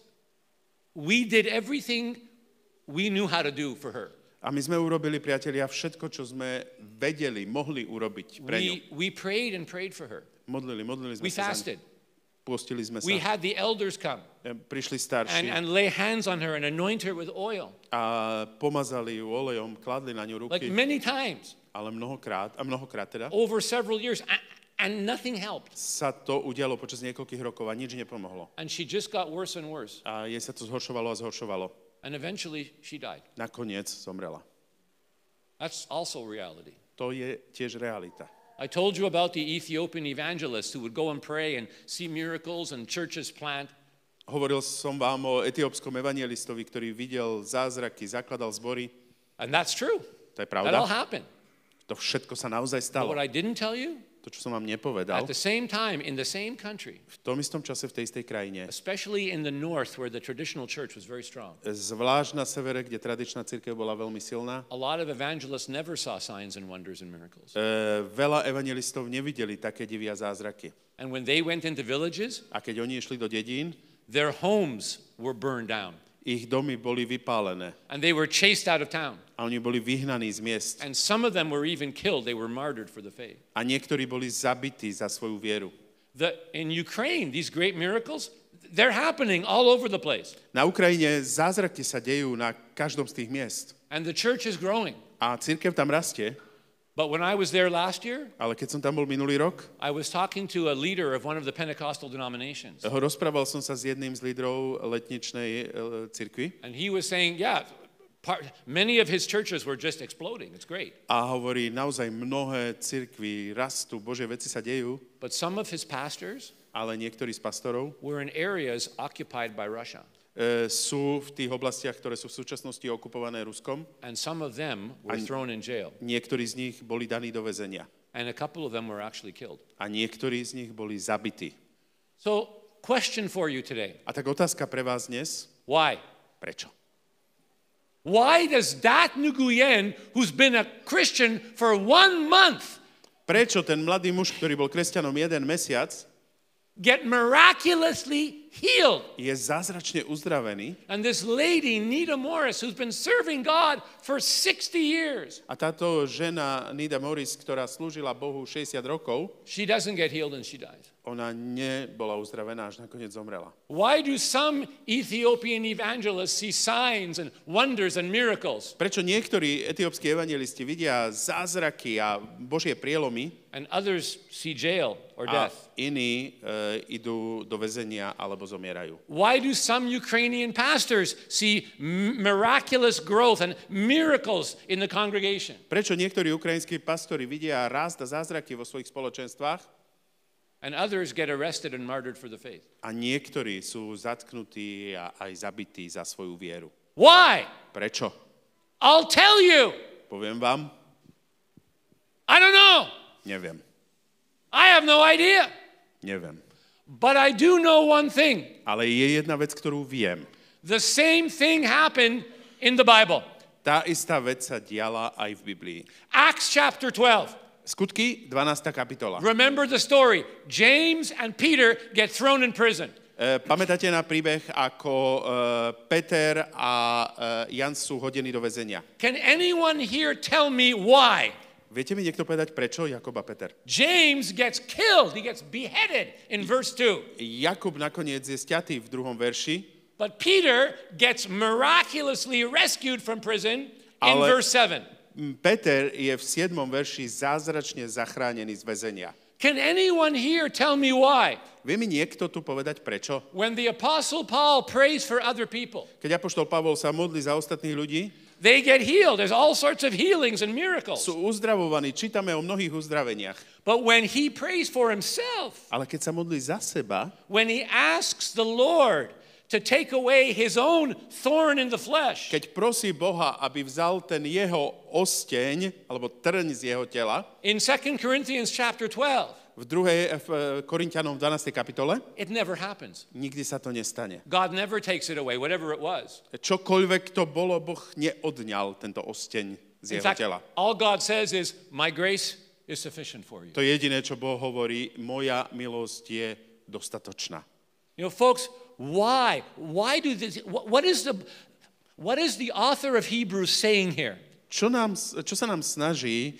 we did everything we knew how to do for her. A my sme urobili, priatelia, všetko, čo sme vedeli, mohli urobiť pre ňu. We, we prayed and prayed for her. Modlili, modlili sme We sa fasted. Sme sa. We had the elders come eh, E, Prišli and, starší and lay hands on her and anoint her with oil. a pomazali ju olejom, kladli na ňu Like many times ale mnohokrát, a mnohokrát teda, over several years, and nothing helped. sa to udialo počas niekoľkých rokov a nič nepomohlo. And she just got worse and worse. A jej sa to zhoršovalo a zhoršovalo. And eventually she died. Nakoniec zomrela. That's also reality. To je tiež realita. I told you about the Ethiopian evangelist who would go and pray and see miracles and churches plant. Hovoril som vám o etiópskom evangelistovi, ktorý videl zázraky, zakladal zbory. And that's true. To je That all pravda. happened. To všetko sa naozaj But stalo. what I didn't tell you, to, čo som vám nepovedal, At the same time, in the same country, v tom istom čase v tej istej krajine, especially in the north where the traditional church was very strong, zvlášť na severe, kde tradičná církev bola veľmi silná, a lot of evangelists never saw signs and wonders and miracles. e, veľa evangelistov nevideli také divy a zázraky. And when they went into villages, A keď oni išli do dedín, their homes were burned down ich domy boli vypálené and they were chased out of town. A oni boli vyhnaní z miest. And some of them were even killed. They were martyred for the faith. A niektorí boli zabití za svoju vieru. The, in Ukraine, these great miracles, they're happening all over the place. Na Ukrajine zázraky sa dejú na každom z tých miest. And the church is growing. A církev tam rastie, But when I was there last year, ale keď som tam bol minulý rok, I was talking to a leader of one of the Pentecostal denominations. rozprával som sa s jedným z lídrov letničnej e, cirkvi And he was saying, yeah, part, many of his churches were just exploding. It's great. a hovorí, naozaj mnohé cirkvy rastú, Bože veci sa dejú, But some of his pastors ale niektorí z pastorov were in areas occupied by Russia. e, sú v tých oblastiach, ktoré sú v súčasnosti okupované Ruskom. And some of them were thrown in jail. Niektorí z nich boli daní do väzenia And a couple of them were actually killed. a niektorí z nich boli zabití. So, question for you today A tak otázka pre vás dnes, why? prečo? Why does that Nguyen, who's been a Christian for one month, Prečo ten mladý muž, ktorý bol kresťanom jeden mesiac, get miraculously healed? je zázračne uzdravený And this lady, Nita Morris, who's been serving God for 60 years, a táto žena Nida Morris, ktorá slúžila Bohu 60 rokov, she doesn't get healed and she dies. ona nebola uzdravená, až nakoniec zomrela. Why do some Ethiopian evangelists see signs and wonders and miracles, Prečo niektorí etiópsky evangelisti vidia zázraky a Božie prielomy and others see jail or a death? iní e, idú do väzenia alebo zomierajú? Why do some Ukrainian pastors see miraculous growth and miracles in the congregation? Prečo niektorí ukrajinskí pastori vidia rast a zázraky vo svojich spoločenstvách And others get arrested and martyred for the faith. a niektorí sú zatknutí a aj zabití za svoju vieru? Why? Prečo? I'll tell you. Poviem vám, I don't know. neviem. I have no idea. Neviem. But I do know one thing. Ale je jedna vec, ktorú viem. The same thing happened in the Bible. Tá istá vec sa diala aj v Biblii. Acts chapter 12. Skutky, 12. kapitola. Remember the story. James and Peter get thrown in prison. E, pamätáte na príbeh, ako e, Peter a e, Jan sú hodení do väzenia? Can anyone here tell me why? Viete mi niekto povedať, prečo Jakob a Peter? James gets killed. He gets beheaded in verse 2. Jakub nakoniec je stiatý v druhom verši, But Peter gets miraculously rescued from prison in Ale- verse 7. M, Peter je v 7. verši zázračne zachránený z väzenia. Can anyone here tell me why? Vie mi niekto tu povedať prečo? When the Apostle Paul prays for other people, Keď Apoštol Pavol sa modlí za ostatných ľudí, they get healed. There's all sorts of healings and miracles. sú uzdravovaní, čítame o mnohých uzdraveniach. But when he prays for himself, Ale keď sa modlí za seba, when he asks the Lord to take away his own thorn in the flesh, keď prosí Boha, aby vzal ten jeho osteň, alebo trň z jeho tela, in 2 Corinthians chapter 12, v 2. v eh, Korintianom 12. kapitole, it never happens. nikdy sa to nestane. God never takes it away, whatever it was. Čokoľvek to bolo, Boh neodňal tento osteň z In jeho fact, tela. all God says is, My grace is sufficient for you. To jediné, čo Boh hovorí, moja milosť je dostatočná. You know, folks, why? Why do this? What, is the what is the author of Hebrews saying here? Čo, nám, čo sa nám snaží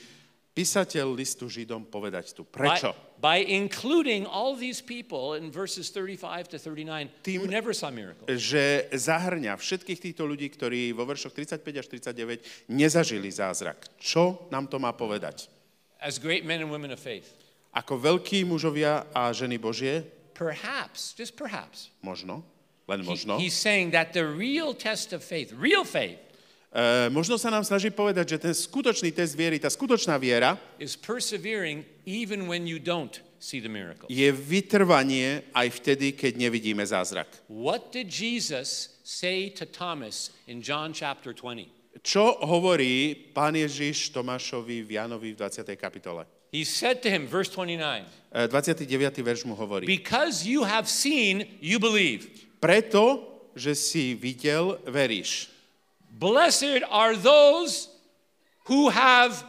písateľ listu Židom povedať tu? Prečo? By including all these people in verses 35 to 39 who Tým- never saw miracles. Že zahrňa všetkých týchto ľudí, ktorí vo veršoch 35 až 39 nezažili zázrak. Čo nám to má povedať? As great men and women of faith. Ako veľkí mužovia a ženy Božie, Perhaps, just perhaps, možno, len he- možno, he's saying that the real test of faith, real faith, e, možno sa nám snaží povedať, že ten skutočný test viery, tá skutočná viera is persevering even when you don't see the miracle. je vytrvanie aj vtedy, keď nevidíme zázrak. What did Jesus say to Thomas in John chapter 20? Čo hovorí pán Ježiš Tomášovi v Jánovi v 20. kapitole? He said to him, verse 29, E, 29. verš mu hovorí. Because you have seen, you believe. Preto, že si videl, veríš. Blessed are those who have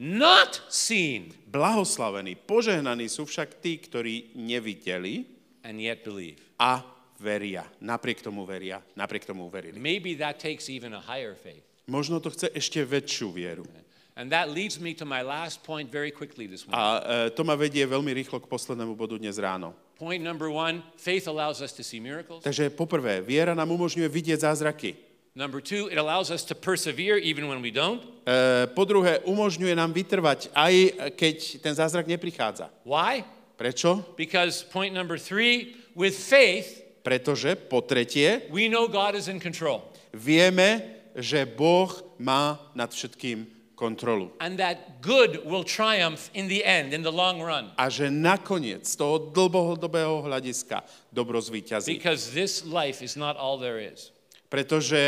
not seen Blahoslavení, požehnaní sú však tí, ktorí nevideli and yet believe. a veria. Napriek tomu veria, napriek tomu uverili. Maybe that takes even a higher faith. Možno to chce ešte väčšiu vieru. And that leads me to my last point very quickly this morning. A e, to ma vedie veľmi rýchlo k poslednému bodu dnes ráno. Point number one faith allows us to see miracles. Takže poprvé, viera nám umožňuje vidieť zázraky. Number two, it allows us to persevere even when we don't. E, po druhé, umožňuje nám vytrvať, aj keď ten zázrak neprichádza. Why? Prečo? Because point number three, with faith, Pretože, po tretie, we know God is in control. vieme, že Boh má nad všetkým kontrolu. And that good will triumph in the end, in the long run. A že nakoniec z toho dlhodobého hľadiska dobro zvíťazí. Because this life is not all there is. Pretože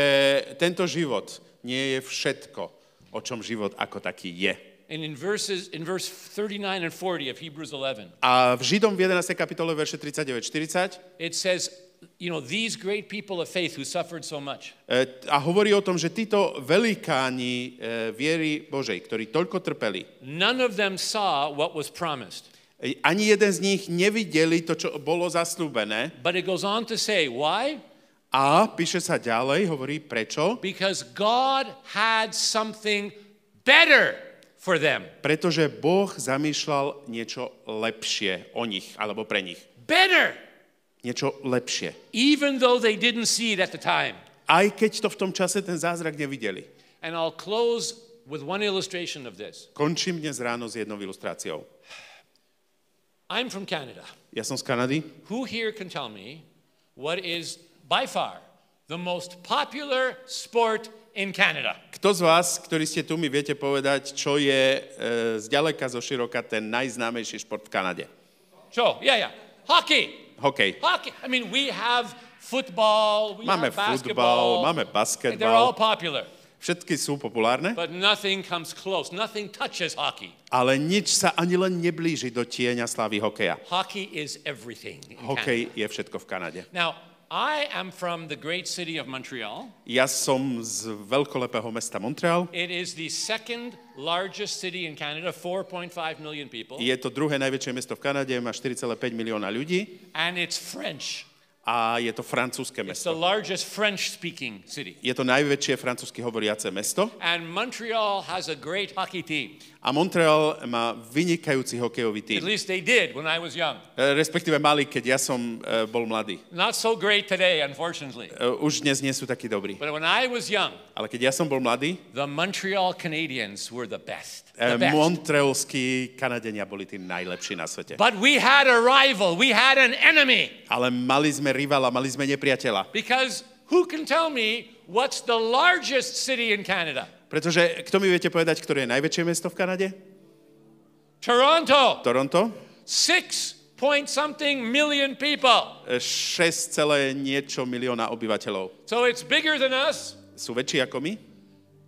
tento život nie je všetko, o čom život ako taký je. And in verses in verse 39 and 40 of Hebrews 11, A v Židom v 11. kapitole verše 39-40 it says, you know, these great people of faith who suffered so much. e, a hovorí o tom, že títo velikáni e, viery Božej, ktorí toľko trpeli, None of them saw what was promised. e, ani jeden z nich nevideli to, čo bolo zaslúbené. But it goes on to say, why? A píše sa ďalej, hovorí prečo? Because God had something better for them. Pretože Boh zamýšľal niečo lepšie o nich, alebo pre nich. Better! Niečo lepšie. Even though they didn't see it at the time. Aj keď to v tom čase ten zázrak nevideli. And I'll close with one illustration of this. Končím dnes ráno s jednou ilustráciou. I'm from Canada. Ja som z Kanady. Who here can tell me what is by far the most popular sport in Canada? Kto z vás, ktorí ste tu, mi viete povedať, čo je e, zďaleka zo široka ten najznámejší šport v Kanade? Sure, yeah, yeah. Hockey. Hokej. Hockey. I mean, we have football, we Máme have basketball. futbal, máme and They're all basketbal. popular. Všetky sú populárne, But nothing comes close. Nothing touches hockey. ale nič sa ani len neblíži do tieňa slávy hokeja. Hockey is everything in Canada. Hokej je všetko v Kanade. Now, I am from the great city of Montreal. Ja som z veľkolepého mesta Montreal. It is the second largest city in Canada, 4.5 million people, Je to druhé najväčšie mesto v Kanade, má 4,5 milióna ľudí and it's French. A je to francúzske It's the mesto. largest French-speaking city. Je to najväčšie francúzsky hovoriace mesto And Montreal has a great hockey team. a Montreal má vynikajúci hokejový At tým. least they did when I was young. E, Respektíve mali, keď ja som e, bol mladý. Not so great today, unfortunately. E, Už dnes nie sú takí dobrí. But when I was young, Ale keď ja som bol mladý, the Montreal Canadiens were the best. E, best. montrealskí Kanadenia boli tí najlepší na svete. But we had a rival, we had an enemy. Ale mali sme rivala, mali sme nepriateľa. Because who can tell me what's the largest city in Canada? Pretože kto mi viete povedať, ktoré je najväčšie mesto v Kanade? Toronto, Toronto? six point something million people. E, 6, celé niečo milióna obyvateľov. So it's bigger than us. Sú väčší ako my?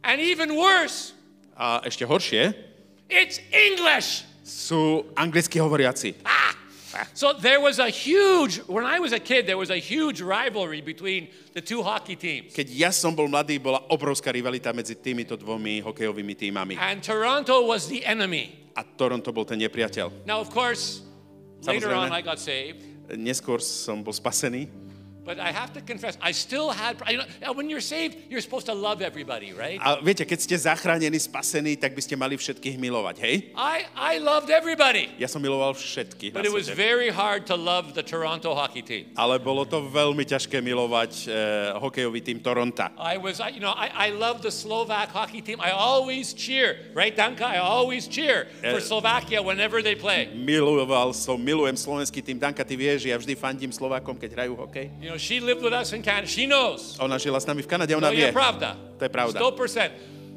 And even worse, A ešte horšie, it's English. sú anglicky hovoriaci. So there was a huge, when I was a kid, there was a huge rivalry between the two hockey teams. Keď ja som bol mladý, bola obrovská rivalita medzi týmito dvomi hokejovými týmami. And Toronto was the enemy. A Toronto bol ten nepriateľ. Now, of course, later Samozrejme. on I got saved. Neskôr som bol spasený. But I have to confess, I still had, you know, when you're saved, you're supposed to love everybody, right? A viete, keď ste zachránení, spasení, tak by ste mali všetkých milovať, hej? I, I loved everybody. Ja som miloval všetkých But it was very hard to love the Toronto hockey team. Ale bolo to veľmi ťažké milovať e, hokejový tým Toronta. I was, I, you know, I, I love the Slovak hockey team. I always cheer, right, Danka? I always cheer for Yeah. Slovakia whenever they play. Miloval som, milujem slovenský tým. Danka, ty vieš, ja vždy fandím Slovákom, keď hrajú hokej. You know, she lived with us in Canada. She knows. Ona žila s nami v Kanade, ona No, vie. yeah, pravda. To je pravda. 100%.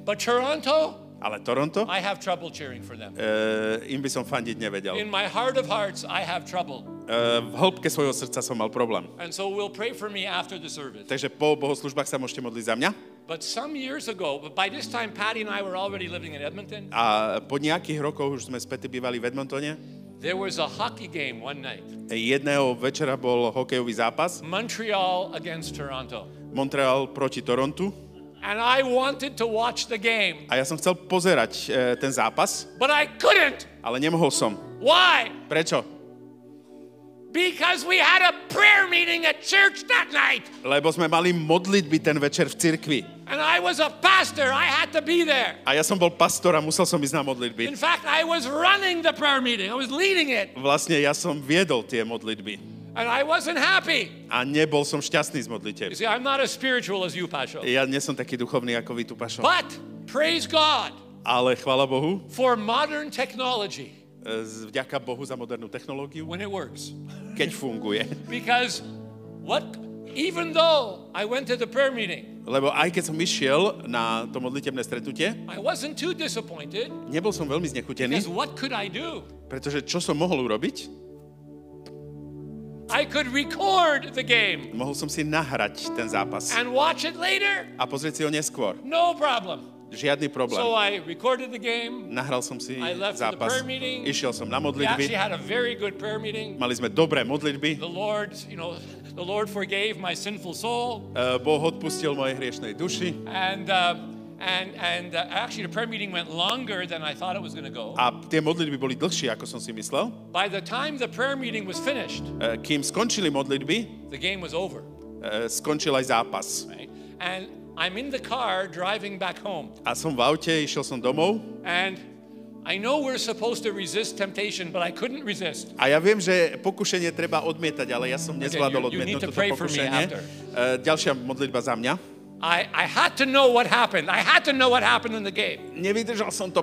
But Toronto, Ale Toronto, I have trouble cheering for them. e, im by som fandiť nevedel. In my heart of hearts, I have trouble. E, v hĺbke svojho srdca som mal problém. And so we'll pray for me after the service. Takže po bohoslužbách sa môžete modliť za mňa. But some years ago, but by this time Patty and I were already living in Edmonton, A po nejakých rokoch už sme späť bývali v Edmontone. There was a hockey game one night. Jedného večera bol hokejový zápas. Montreal against Toronto. Montreal proti Torontu. And I wanted to watch the game, A ja som chcel pozerať e, ten zápas, but I couldn't. ale nemohol som. Why? Prečo? Because we had a prayer meeting at church that night. Lebo sme mali modlitby ten večer v cirkvi. And I was a pastor. I had to be there. A ja som bol pastor a musel som ísť na In modlitby. fact, I was running the prayer meeting. I was leading it. Vlastne ja som viedol tie modlitby. And I wasn't happy. A nebol som šťastný z modlitev. See, I'm not as spiritual as you, Pasho. Ja nie som taký duchovný ako vy tu, Pašo. But praise God Ale chvala Bohu, for modern technology e, vďaka Bohu za modernú technológiu, when it works. keď funguje. Because what even though I went to the prayer meeting, Lebo aj keď som išiel na to modlitebné stretnutie, I wasn't too disappointed nebol som veľmi znechutený, because what could I do? pretože čo som mohol urobiť? I could record the game Mohol som si nahrať ten zápas and watch it later. a pozrieť si ho neskôr. No problem. Žiadny problém. So I recorded the game. Nahral som si I left the zápas, prayer meeting. išiel som na We actually modlitby, had a very good prayer meeting. mali sme dobré modlitby, The Lord, you know, the Lord forgave my sinful soul. e, Boh odpustil mojej hriešnej duši And, uh, and, and uh, actually, the prayer meeting went longer than I thought it was going to go. a tie modlitby boli dlhšie, ako som si myslel. By the time the prayer meeting was finished, E, Kým skončili modlitby, the game was over, e, skončil aj zápas. right? And I'm in the car driving back home. A som v aute, išiel som domov And I know we're supposed to resist temptation, but I couldn't resist. a ja viem, že pokušenie treba odmietať, ale ja som nezvládol odmietnúť to toto pokušenie. E, Ďalšia modlitba za mňa. I, I had to know what happened. I had to know what happened in the game. Nevydržal som to,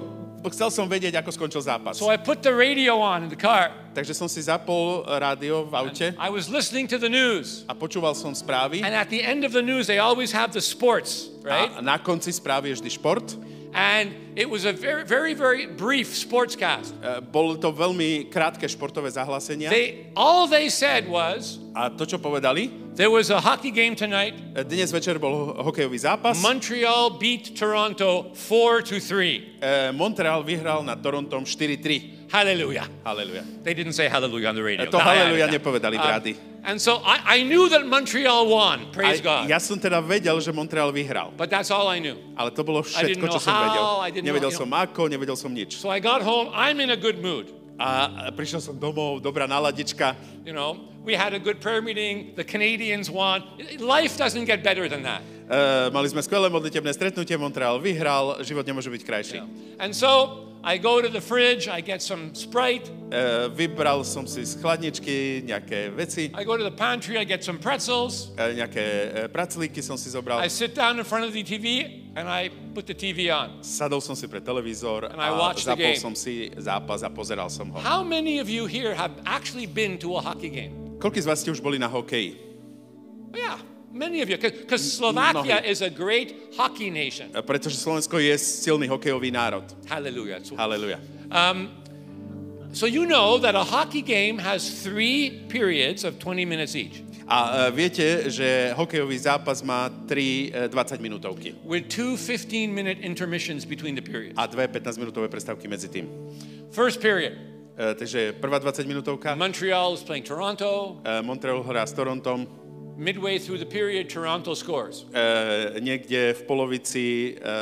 chcel som vedieť, ako skončil zápas. So I put the radio on in the car. Takže som si zapol rádio v aute I was listening to the news. a počúval som správy. And at the end of the news, they always have the sports, right? A na konci správy je vždy šport. And it was a very, very, very brief sportscast. E, Bolo to veľmi krátke športové zahlásenia. They, all they said was, A to, čo povedali, there was a hockey game tonight. e, dnes večer bol hokejový zápas. Montreal beat Toronto 4 to 3. E, Montreal vyhral nad Torontom 4-3. Hallelujah. Haleluja. They didn't say hallelujah on the radio. To hallelujah nepovedali v Um, rádi. And so I, I knew that Montreal won. Praise God. ja som teda vedel, že Montreal vyhral. But that's all I knew. Ale to bolo všetko, čo som vedel. Nevedel som ako, nevedel som nič. So I got home. I'm in a good mood. A prišiel som domov, dobrá naladička. You know, we had a good prayer meeting. The Canadians won. Life doesn't get better than that. E, mali sme skvelé modlitebné stretnutie, Montreal vyhral, život nemôže byť krajší. And so I go to the fridge, I get some Sprite, E, vybral som si z chladničky nejaké veci, I go to the pantry, I get some pretzels, e, nejaké e, praclíky som si zobral. I sit down in front of the TV and I put the TV on. Sadol som si pre televízor And I a zapol game. som si zápas a pozeral som ho. How many of you here have actually been to a hockey game? Koľko z vás ste už boli na hokeji? Oh, yeah, many of you, because Slovakia is a great hockey nation. Pretože Slovensko je silný hokejový národ. Hallelujah. So, Haleluja. so you know that a hockey game has three periods of 20 minutes each, A e, viete, že hokejový zápas má 3 20 minútovky with two 15-minute intermissions between the periods. a dve 15 minútové prestávky medzi tým. First period, E, takže prvá 20 minútovka, Montreal is playing Toronto. e, Montreal hrá s Torontom, Midway through the period, Toronto scores. e, niekde v polovici e,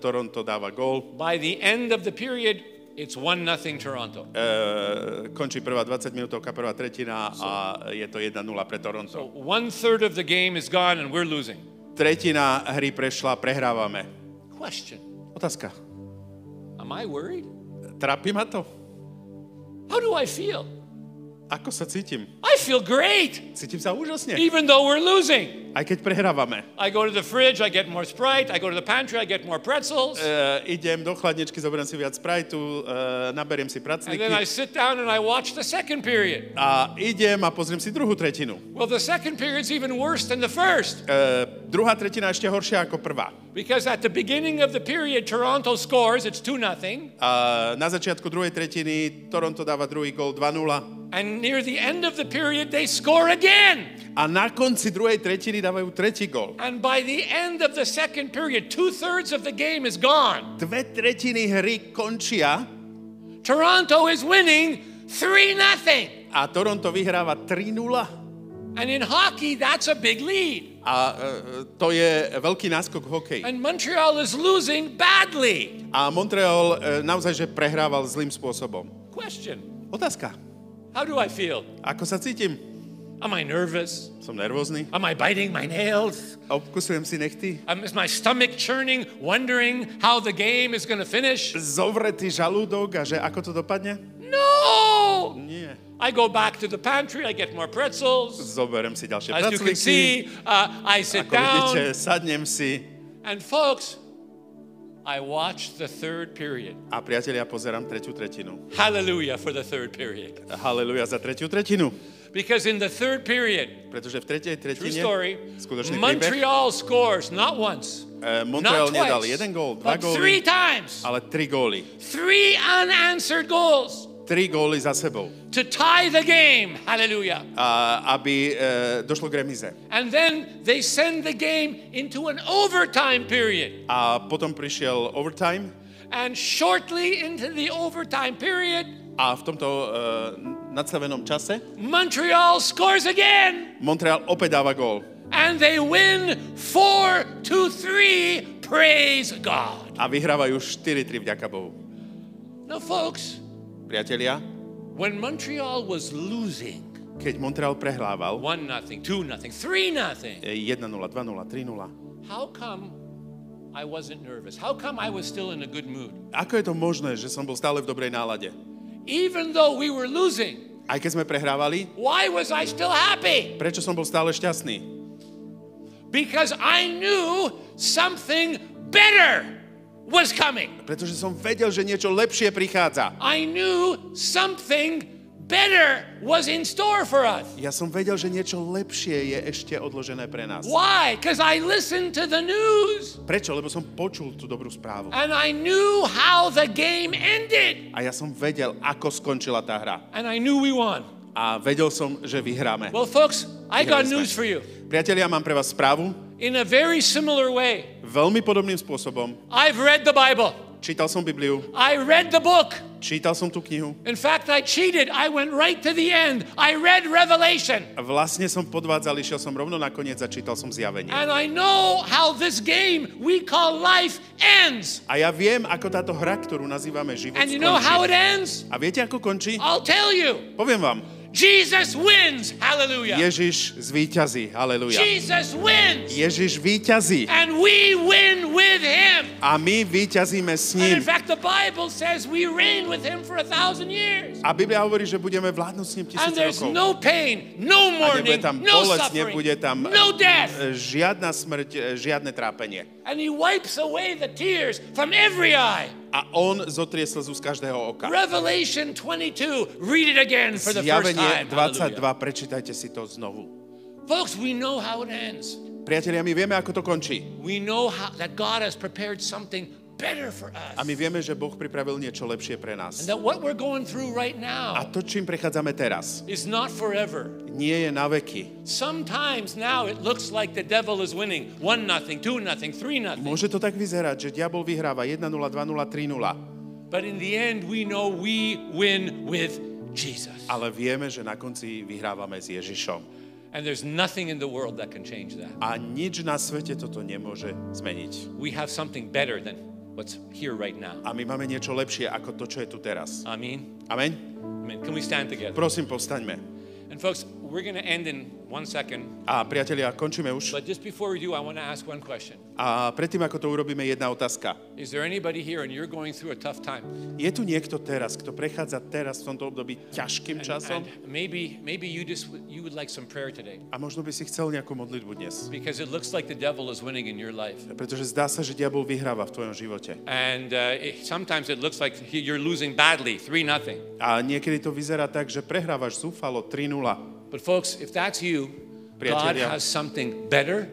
Toronto dáva gól, By the end of the period, it's 1 nothing Toronto. e, končí prvá 20 minútovka, prvá tretina a je to 1-0 pre Toronto. So one third of the game is gone and we're losing. Tretina hry prešla, prehrávame. Question Otázka. Am I worried? Trápi ma to? How do I feel? Ako sa cítim? I feel great, Cítim sa úžasne. even though we're losing. Aj keď prehrávame. I go to the fridge, I get more Sprite. I go to the pantry, I get more pretzels. E, idem do chladničky, zoberiem si viac Spriteu, e, naberiem si And then I sit down and I watch the second period. a idem a pozriem si druhú tretinu. Well, the second period's even worse than the first. E, druhá tretina ešte horšia ako prvá. Because at the beginning of the period, Toronto scores, it's 2 nothing. A na začiatku druhej tretiny Toronto dáva druhý gol 2-0 And near the end of the period, they score again. A na konci druhej tretiny dávajú tretí gól. And by the end of the second period, two thirds of the game is gone. Dve tretiny hry končia Toronto is winning 3 nothing. a Toronto vyhráva 3-0. And in hockey, that's a big lead. A e, to je veľký náskok v hokeji. And Montreal is losing badly. A Montreal e, naozaj, že prehrával zlým spôsobom. Question Otázka. How do I feel? Ako sa cítim? Am I nervous? Som nervózny? Am I biting my nails? Obkusujem si nechty? Um, is my stomach churning, wondering how the game is going to finish? Zovretý žalúdok a že ako to dopadne? No! Nie. I go back to the pantry, I get more pretzels. Zoberiem si ďalšie As you can see, uh, I sit Ako vidíte, down. sadnem si And folks, I watch the third period. a priatelia, pozerám tretiu tretinu. Hallelujah for the third period. Haleluja za tretiu tretinu. Because in the third period, Pretože v tretej tretine, story, skutočný príbeh, Montreal scores not once, eh, Montreal not nedal twice, jeden gól, dva góly, times. ale tri góly. Three unanswered goals Tri góly za sebou. to tie the game. Hallelujah. A, aby e, došlo k remize. And then they send the game into an overtime period. A potom prišiel overtime And shortly into the overtime period, a v tomto e, nadstavenom čase Montreal scores again. Montreal opäť dáva gól. And they win 4 to 3. Praise God. A vyhrávajú 4-3 vďaka Bohu. Now, folks, Priatelia, when Montreal was losing keď Montreal prehrával 1 nothing, 2 nothing, 3 nothing, e, 1-0, 2-0, 3-0, how come I wasn't nervous? How come I was still in a good mood? ako je to možné, že som bol stále v dobrej nálade? Even though we were losing, Aj keď sme prehrávali, why was I still happy? prečo som bol stále šťastný? Because I knew something better was coming. Pretože som vedel, že niečo lepšie prichádza. I knew something better was in store for us. Ja som vedel, že niečo lepšie je ešte odložené pre nás. Why? Because I listened to the news Prečo? Lebo som počul tú dobrú správu. and I knew how the game ended. A ja som vedel, ako skončila tá hra. And I knew we won. A vedel som, že vyhráme. Well, folks, I got sme. news for you. Priatelia, mám pre vás správu. In a very similar way, Veľmi podobným spôsobom. I've read the Bible. Čítal som Bibliu, I read the book. čítal som tú knihu. In fact, I cheated. I went right to the end. I read Revelation. A vlastne som podvádzal, išiel som rovno na koniec a čítal som zjavenie. And I know how this game we call life ends. A ja viem, ako táto hra, ktorú nazývame život, And you know how it skončí. ends? A viete, ako končí? I'll tell you. Poviem vám. Jesus wins. Hallelujah. Ježiš zvíťazí. Haleluja. Jesus wins. Ježiš víťazí. And we win with him. A my víťazíme s And ním. in fact, the Bible says we reign with him for a thousand years. A Biblia hovorí, že budeme vládnuť s ním And tisíc there's rokov. no pain, no A nebude mourning, tam no bolesť, suffering, nebude tam no death. e, žiadna smrť, e, žiadne trápenie. And he wipes away the tears from every eye. A on zotrie slzu z každého oka. Revelation 22, read it again for the first time. 22, Hallelujah. prečítajte si to znovu. Folks, we know how it ends. Priatelia, my vieme, ako to končí. We know how, that God has prepared something better for A us. my vieme, že Boh pripravil niečo lepšie pre nás. And that what we're going through right A now to, čím prechádzame teraz, is not forever. nie je na veky. Sometimes now it looks like the devil is winning. One nothing, two nothing, three nothing. Môže to tak vyzerať, že diabol vyhráva 1-0, 2-0, 3-0, But in the end, we know we win with Jesus. ale vieme, že na konci vyhrávame s Ježišom. And there's nothing in the world that can change that. A nič na svete toto nemôže zmeniť. We have something better than what's here right now. A my máme niečo lepšie ako to, čo je tu teraz. Amen. Amen? Amen. Can we stand together? Prosím, povstaňme. And folks, we're going to end in one second. A priatelia, končíme už. But just before we do, I want to ask one question. A predtým, ako to urobíme, jedna otázka. Is there anybody here and you're going through a tough time? Je tu niekto teraz, kto prechádza teraz v tomto období ťažkým časom And maybe maybe you just you would like some prayer today a možno by si chcel nejakú modlitbu dnes. because it looks like the devil is winning in your life. Pretože zdá sa, že diabol vyhráva v tvojom živote. And uh, it, sometimes it looks like you're losing badly, 3 nothing. A niekedy to vyzerá tak, že prehrávaš zúfalo 3-0. But folks, if that's you, God has something better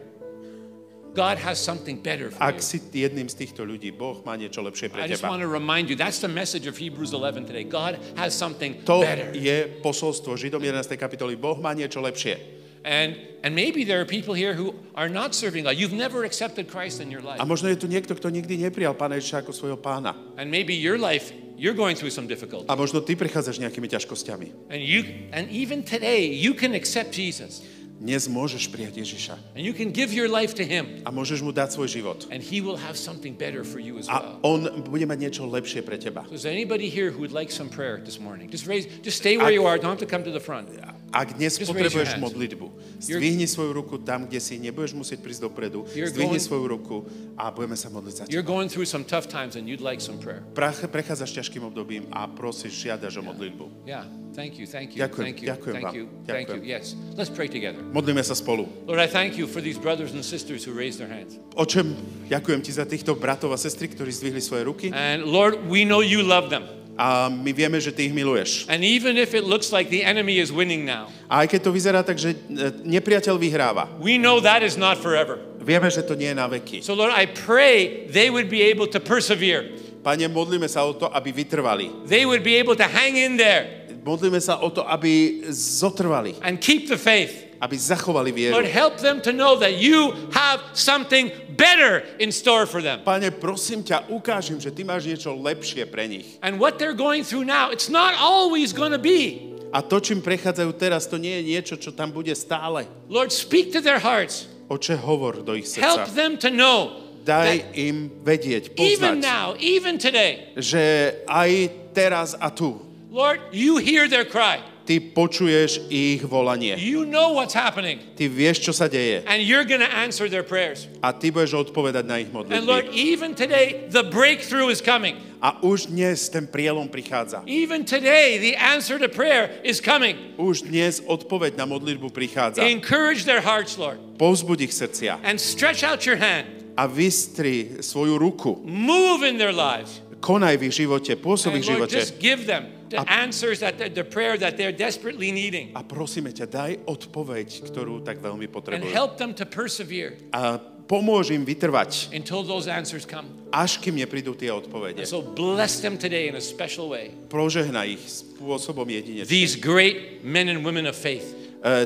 God has something better for Ak you. si jedným z týchto ľudí, Boh má niečo lepšie pre I just teba. want to remind you that's the message of Hebrews 11 today. God has something To better. je posolstvo Židom 11. kapitoly. Boh má niečo lepšie. And and maybe there are people here who are not serving God. You've never accepted Christ in your life. A možno je tu niekto, kto nikdy neprijal Pána Ježiša ako svojho pána. And maybe your life you're going through some difficulty. A možno ty prechádzaš nejakými ťažkosťami. And you and even today you can accept Jesus. Dnes môžeš prijať Ježiša And you can give your life to him a môžeš mu dať svoj život. and he will have something better for you as A well. on bude mať niečo lepšie pre teba. So is there anybody here who would like some prayer this morning? Just raise just stay where you are. Don't have to come to the front. Ak dnes Just potrebuješ modlitbu, You're- zdvihni svoju ruku tam, kde si, nebudeš musieť prísť dopredu, You're zdvihni svoju ruku a budeme sa modliť za You're teba. going through some tough times and you'd like some prayer. Prechádzaš ťažkým obdobím a prosíš, žiadaš o modlitbu. Yeah. Thank you. Thank you. Ďakujem, Thank you. ďakujem Thank vám. you. Thank you. Yes. Let's pray together. Modlíme sa spolu. Lord, I thank you for these brothers and sisters who raised their hands. Očem, ďakujem ti za týchto bratov a sestry, ktorí zdvihli svoje ruky And Lord, we know you love them. a my vieme, že ty ich miluješ. And even if it looks like the enemy is winning now, A aj keď to vyzerá tak, že e, nepriateľ vyhráva, we know that is not forever. vieme, že to nie je na veky. So, Lord, I pray they would be able to persevere. Pane, modlíme sa o to, aby vytrvali. They would be able to hang in there Modlíme sa o to, aby zotrvali, and keep the faith. Aby zachovali vieru. Lord, help them to know that you have something better in store for them. Pane, prosím ťa, ukážem, že ty máš niečo lepšie pre nich. And what they're going through now, it's not always going to be. A to, čím prechádzajú teraz, to nie je niečo, čo tam bude stále. Lord, speak to their hearts. Oče, hovor do ich Help srdca. them to know Daj im vedieť, even poznať, now, even today, že aj teraz a tu Lord, you hear their cry. Ty počuješ ich volanie. You know what's happening. Ty vieš, čo sa deje. And you're going to answer their prayers. A ty budeš odpovedať na ich And Lord, modlitby. even today, the breakthrough is coming. A už dnes ten prielom prichádza. Even today, the answer to prayer is coming. Už dnes odpoveď na modlitbu prichádza. Encourage their hearts, Lord, Povzbud ich srdcia and stretch out your hand. a vystri svoju ruku. Move in their lives. Konaj v ich živote, pôsob v ich Lord, živote. just give them the answers that the, the prayer that they're desperately needing. A prosíme ťa, daj odpoveď, ktorú tak veľmi And potrebujú. help them to persevere A pomôž im vytrvať, until those answers come. až kým neprídu tie odpovede. So bless them today in a special way. Prožehna ich spôsobom jedinečným. These great men and women of faith,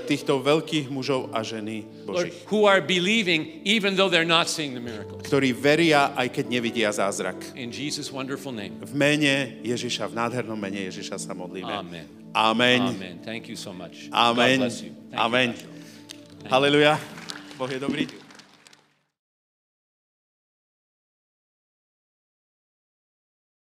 týchto veľkých mužov a ženy Božích, who are believing even though they're not seeing the miracle. ktorí veria, aj keď nevidia zázrak. In Jesus' wonderful name. V mene Ježiša, v nádhernom mene Ježiša sa modlíme. Amen. Amen. Amen. Thank you so much. Amen. Amen. Haleluja. Boh je dobrý.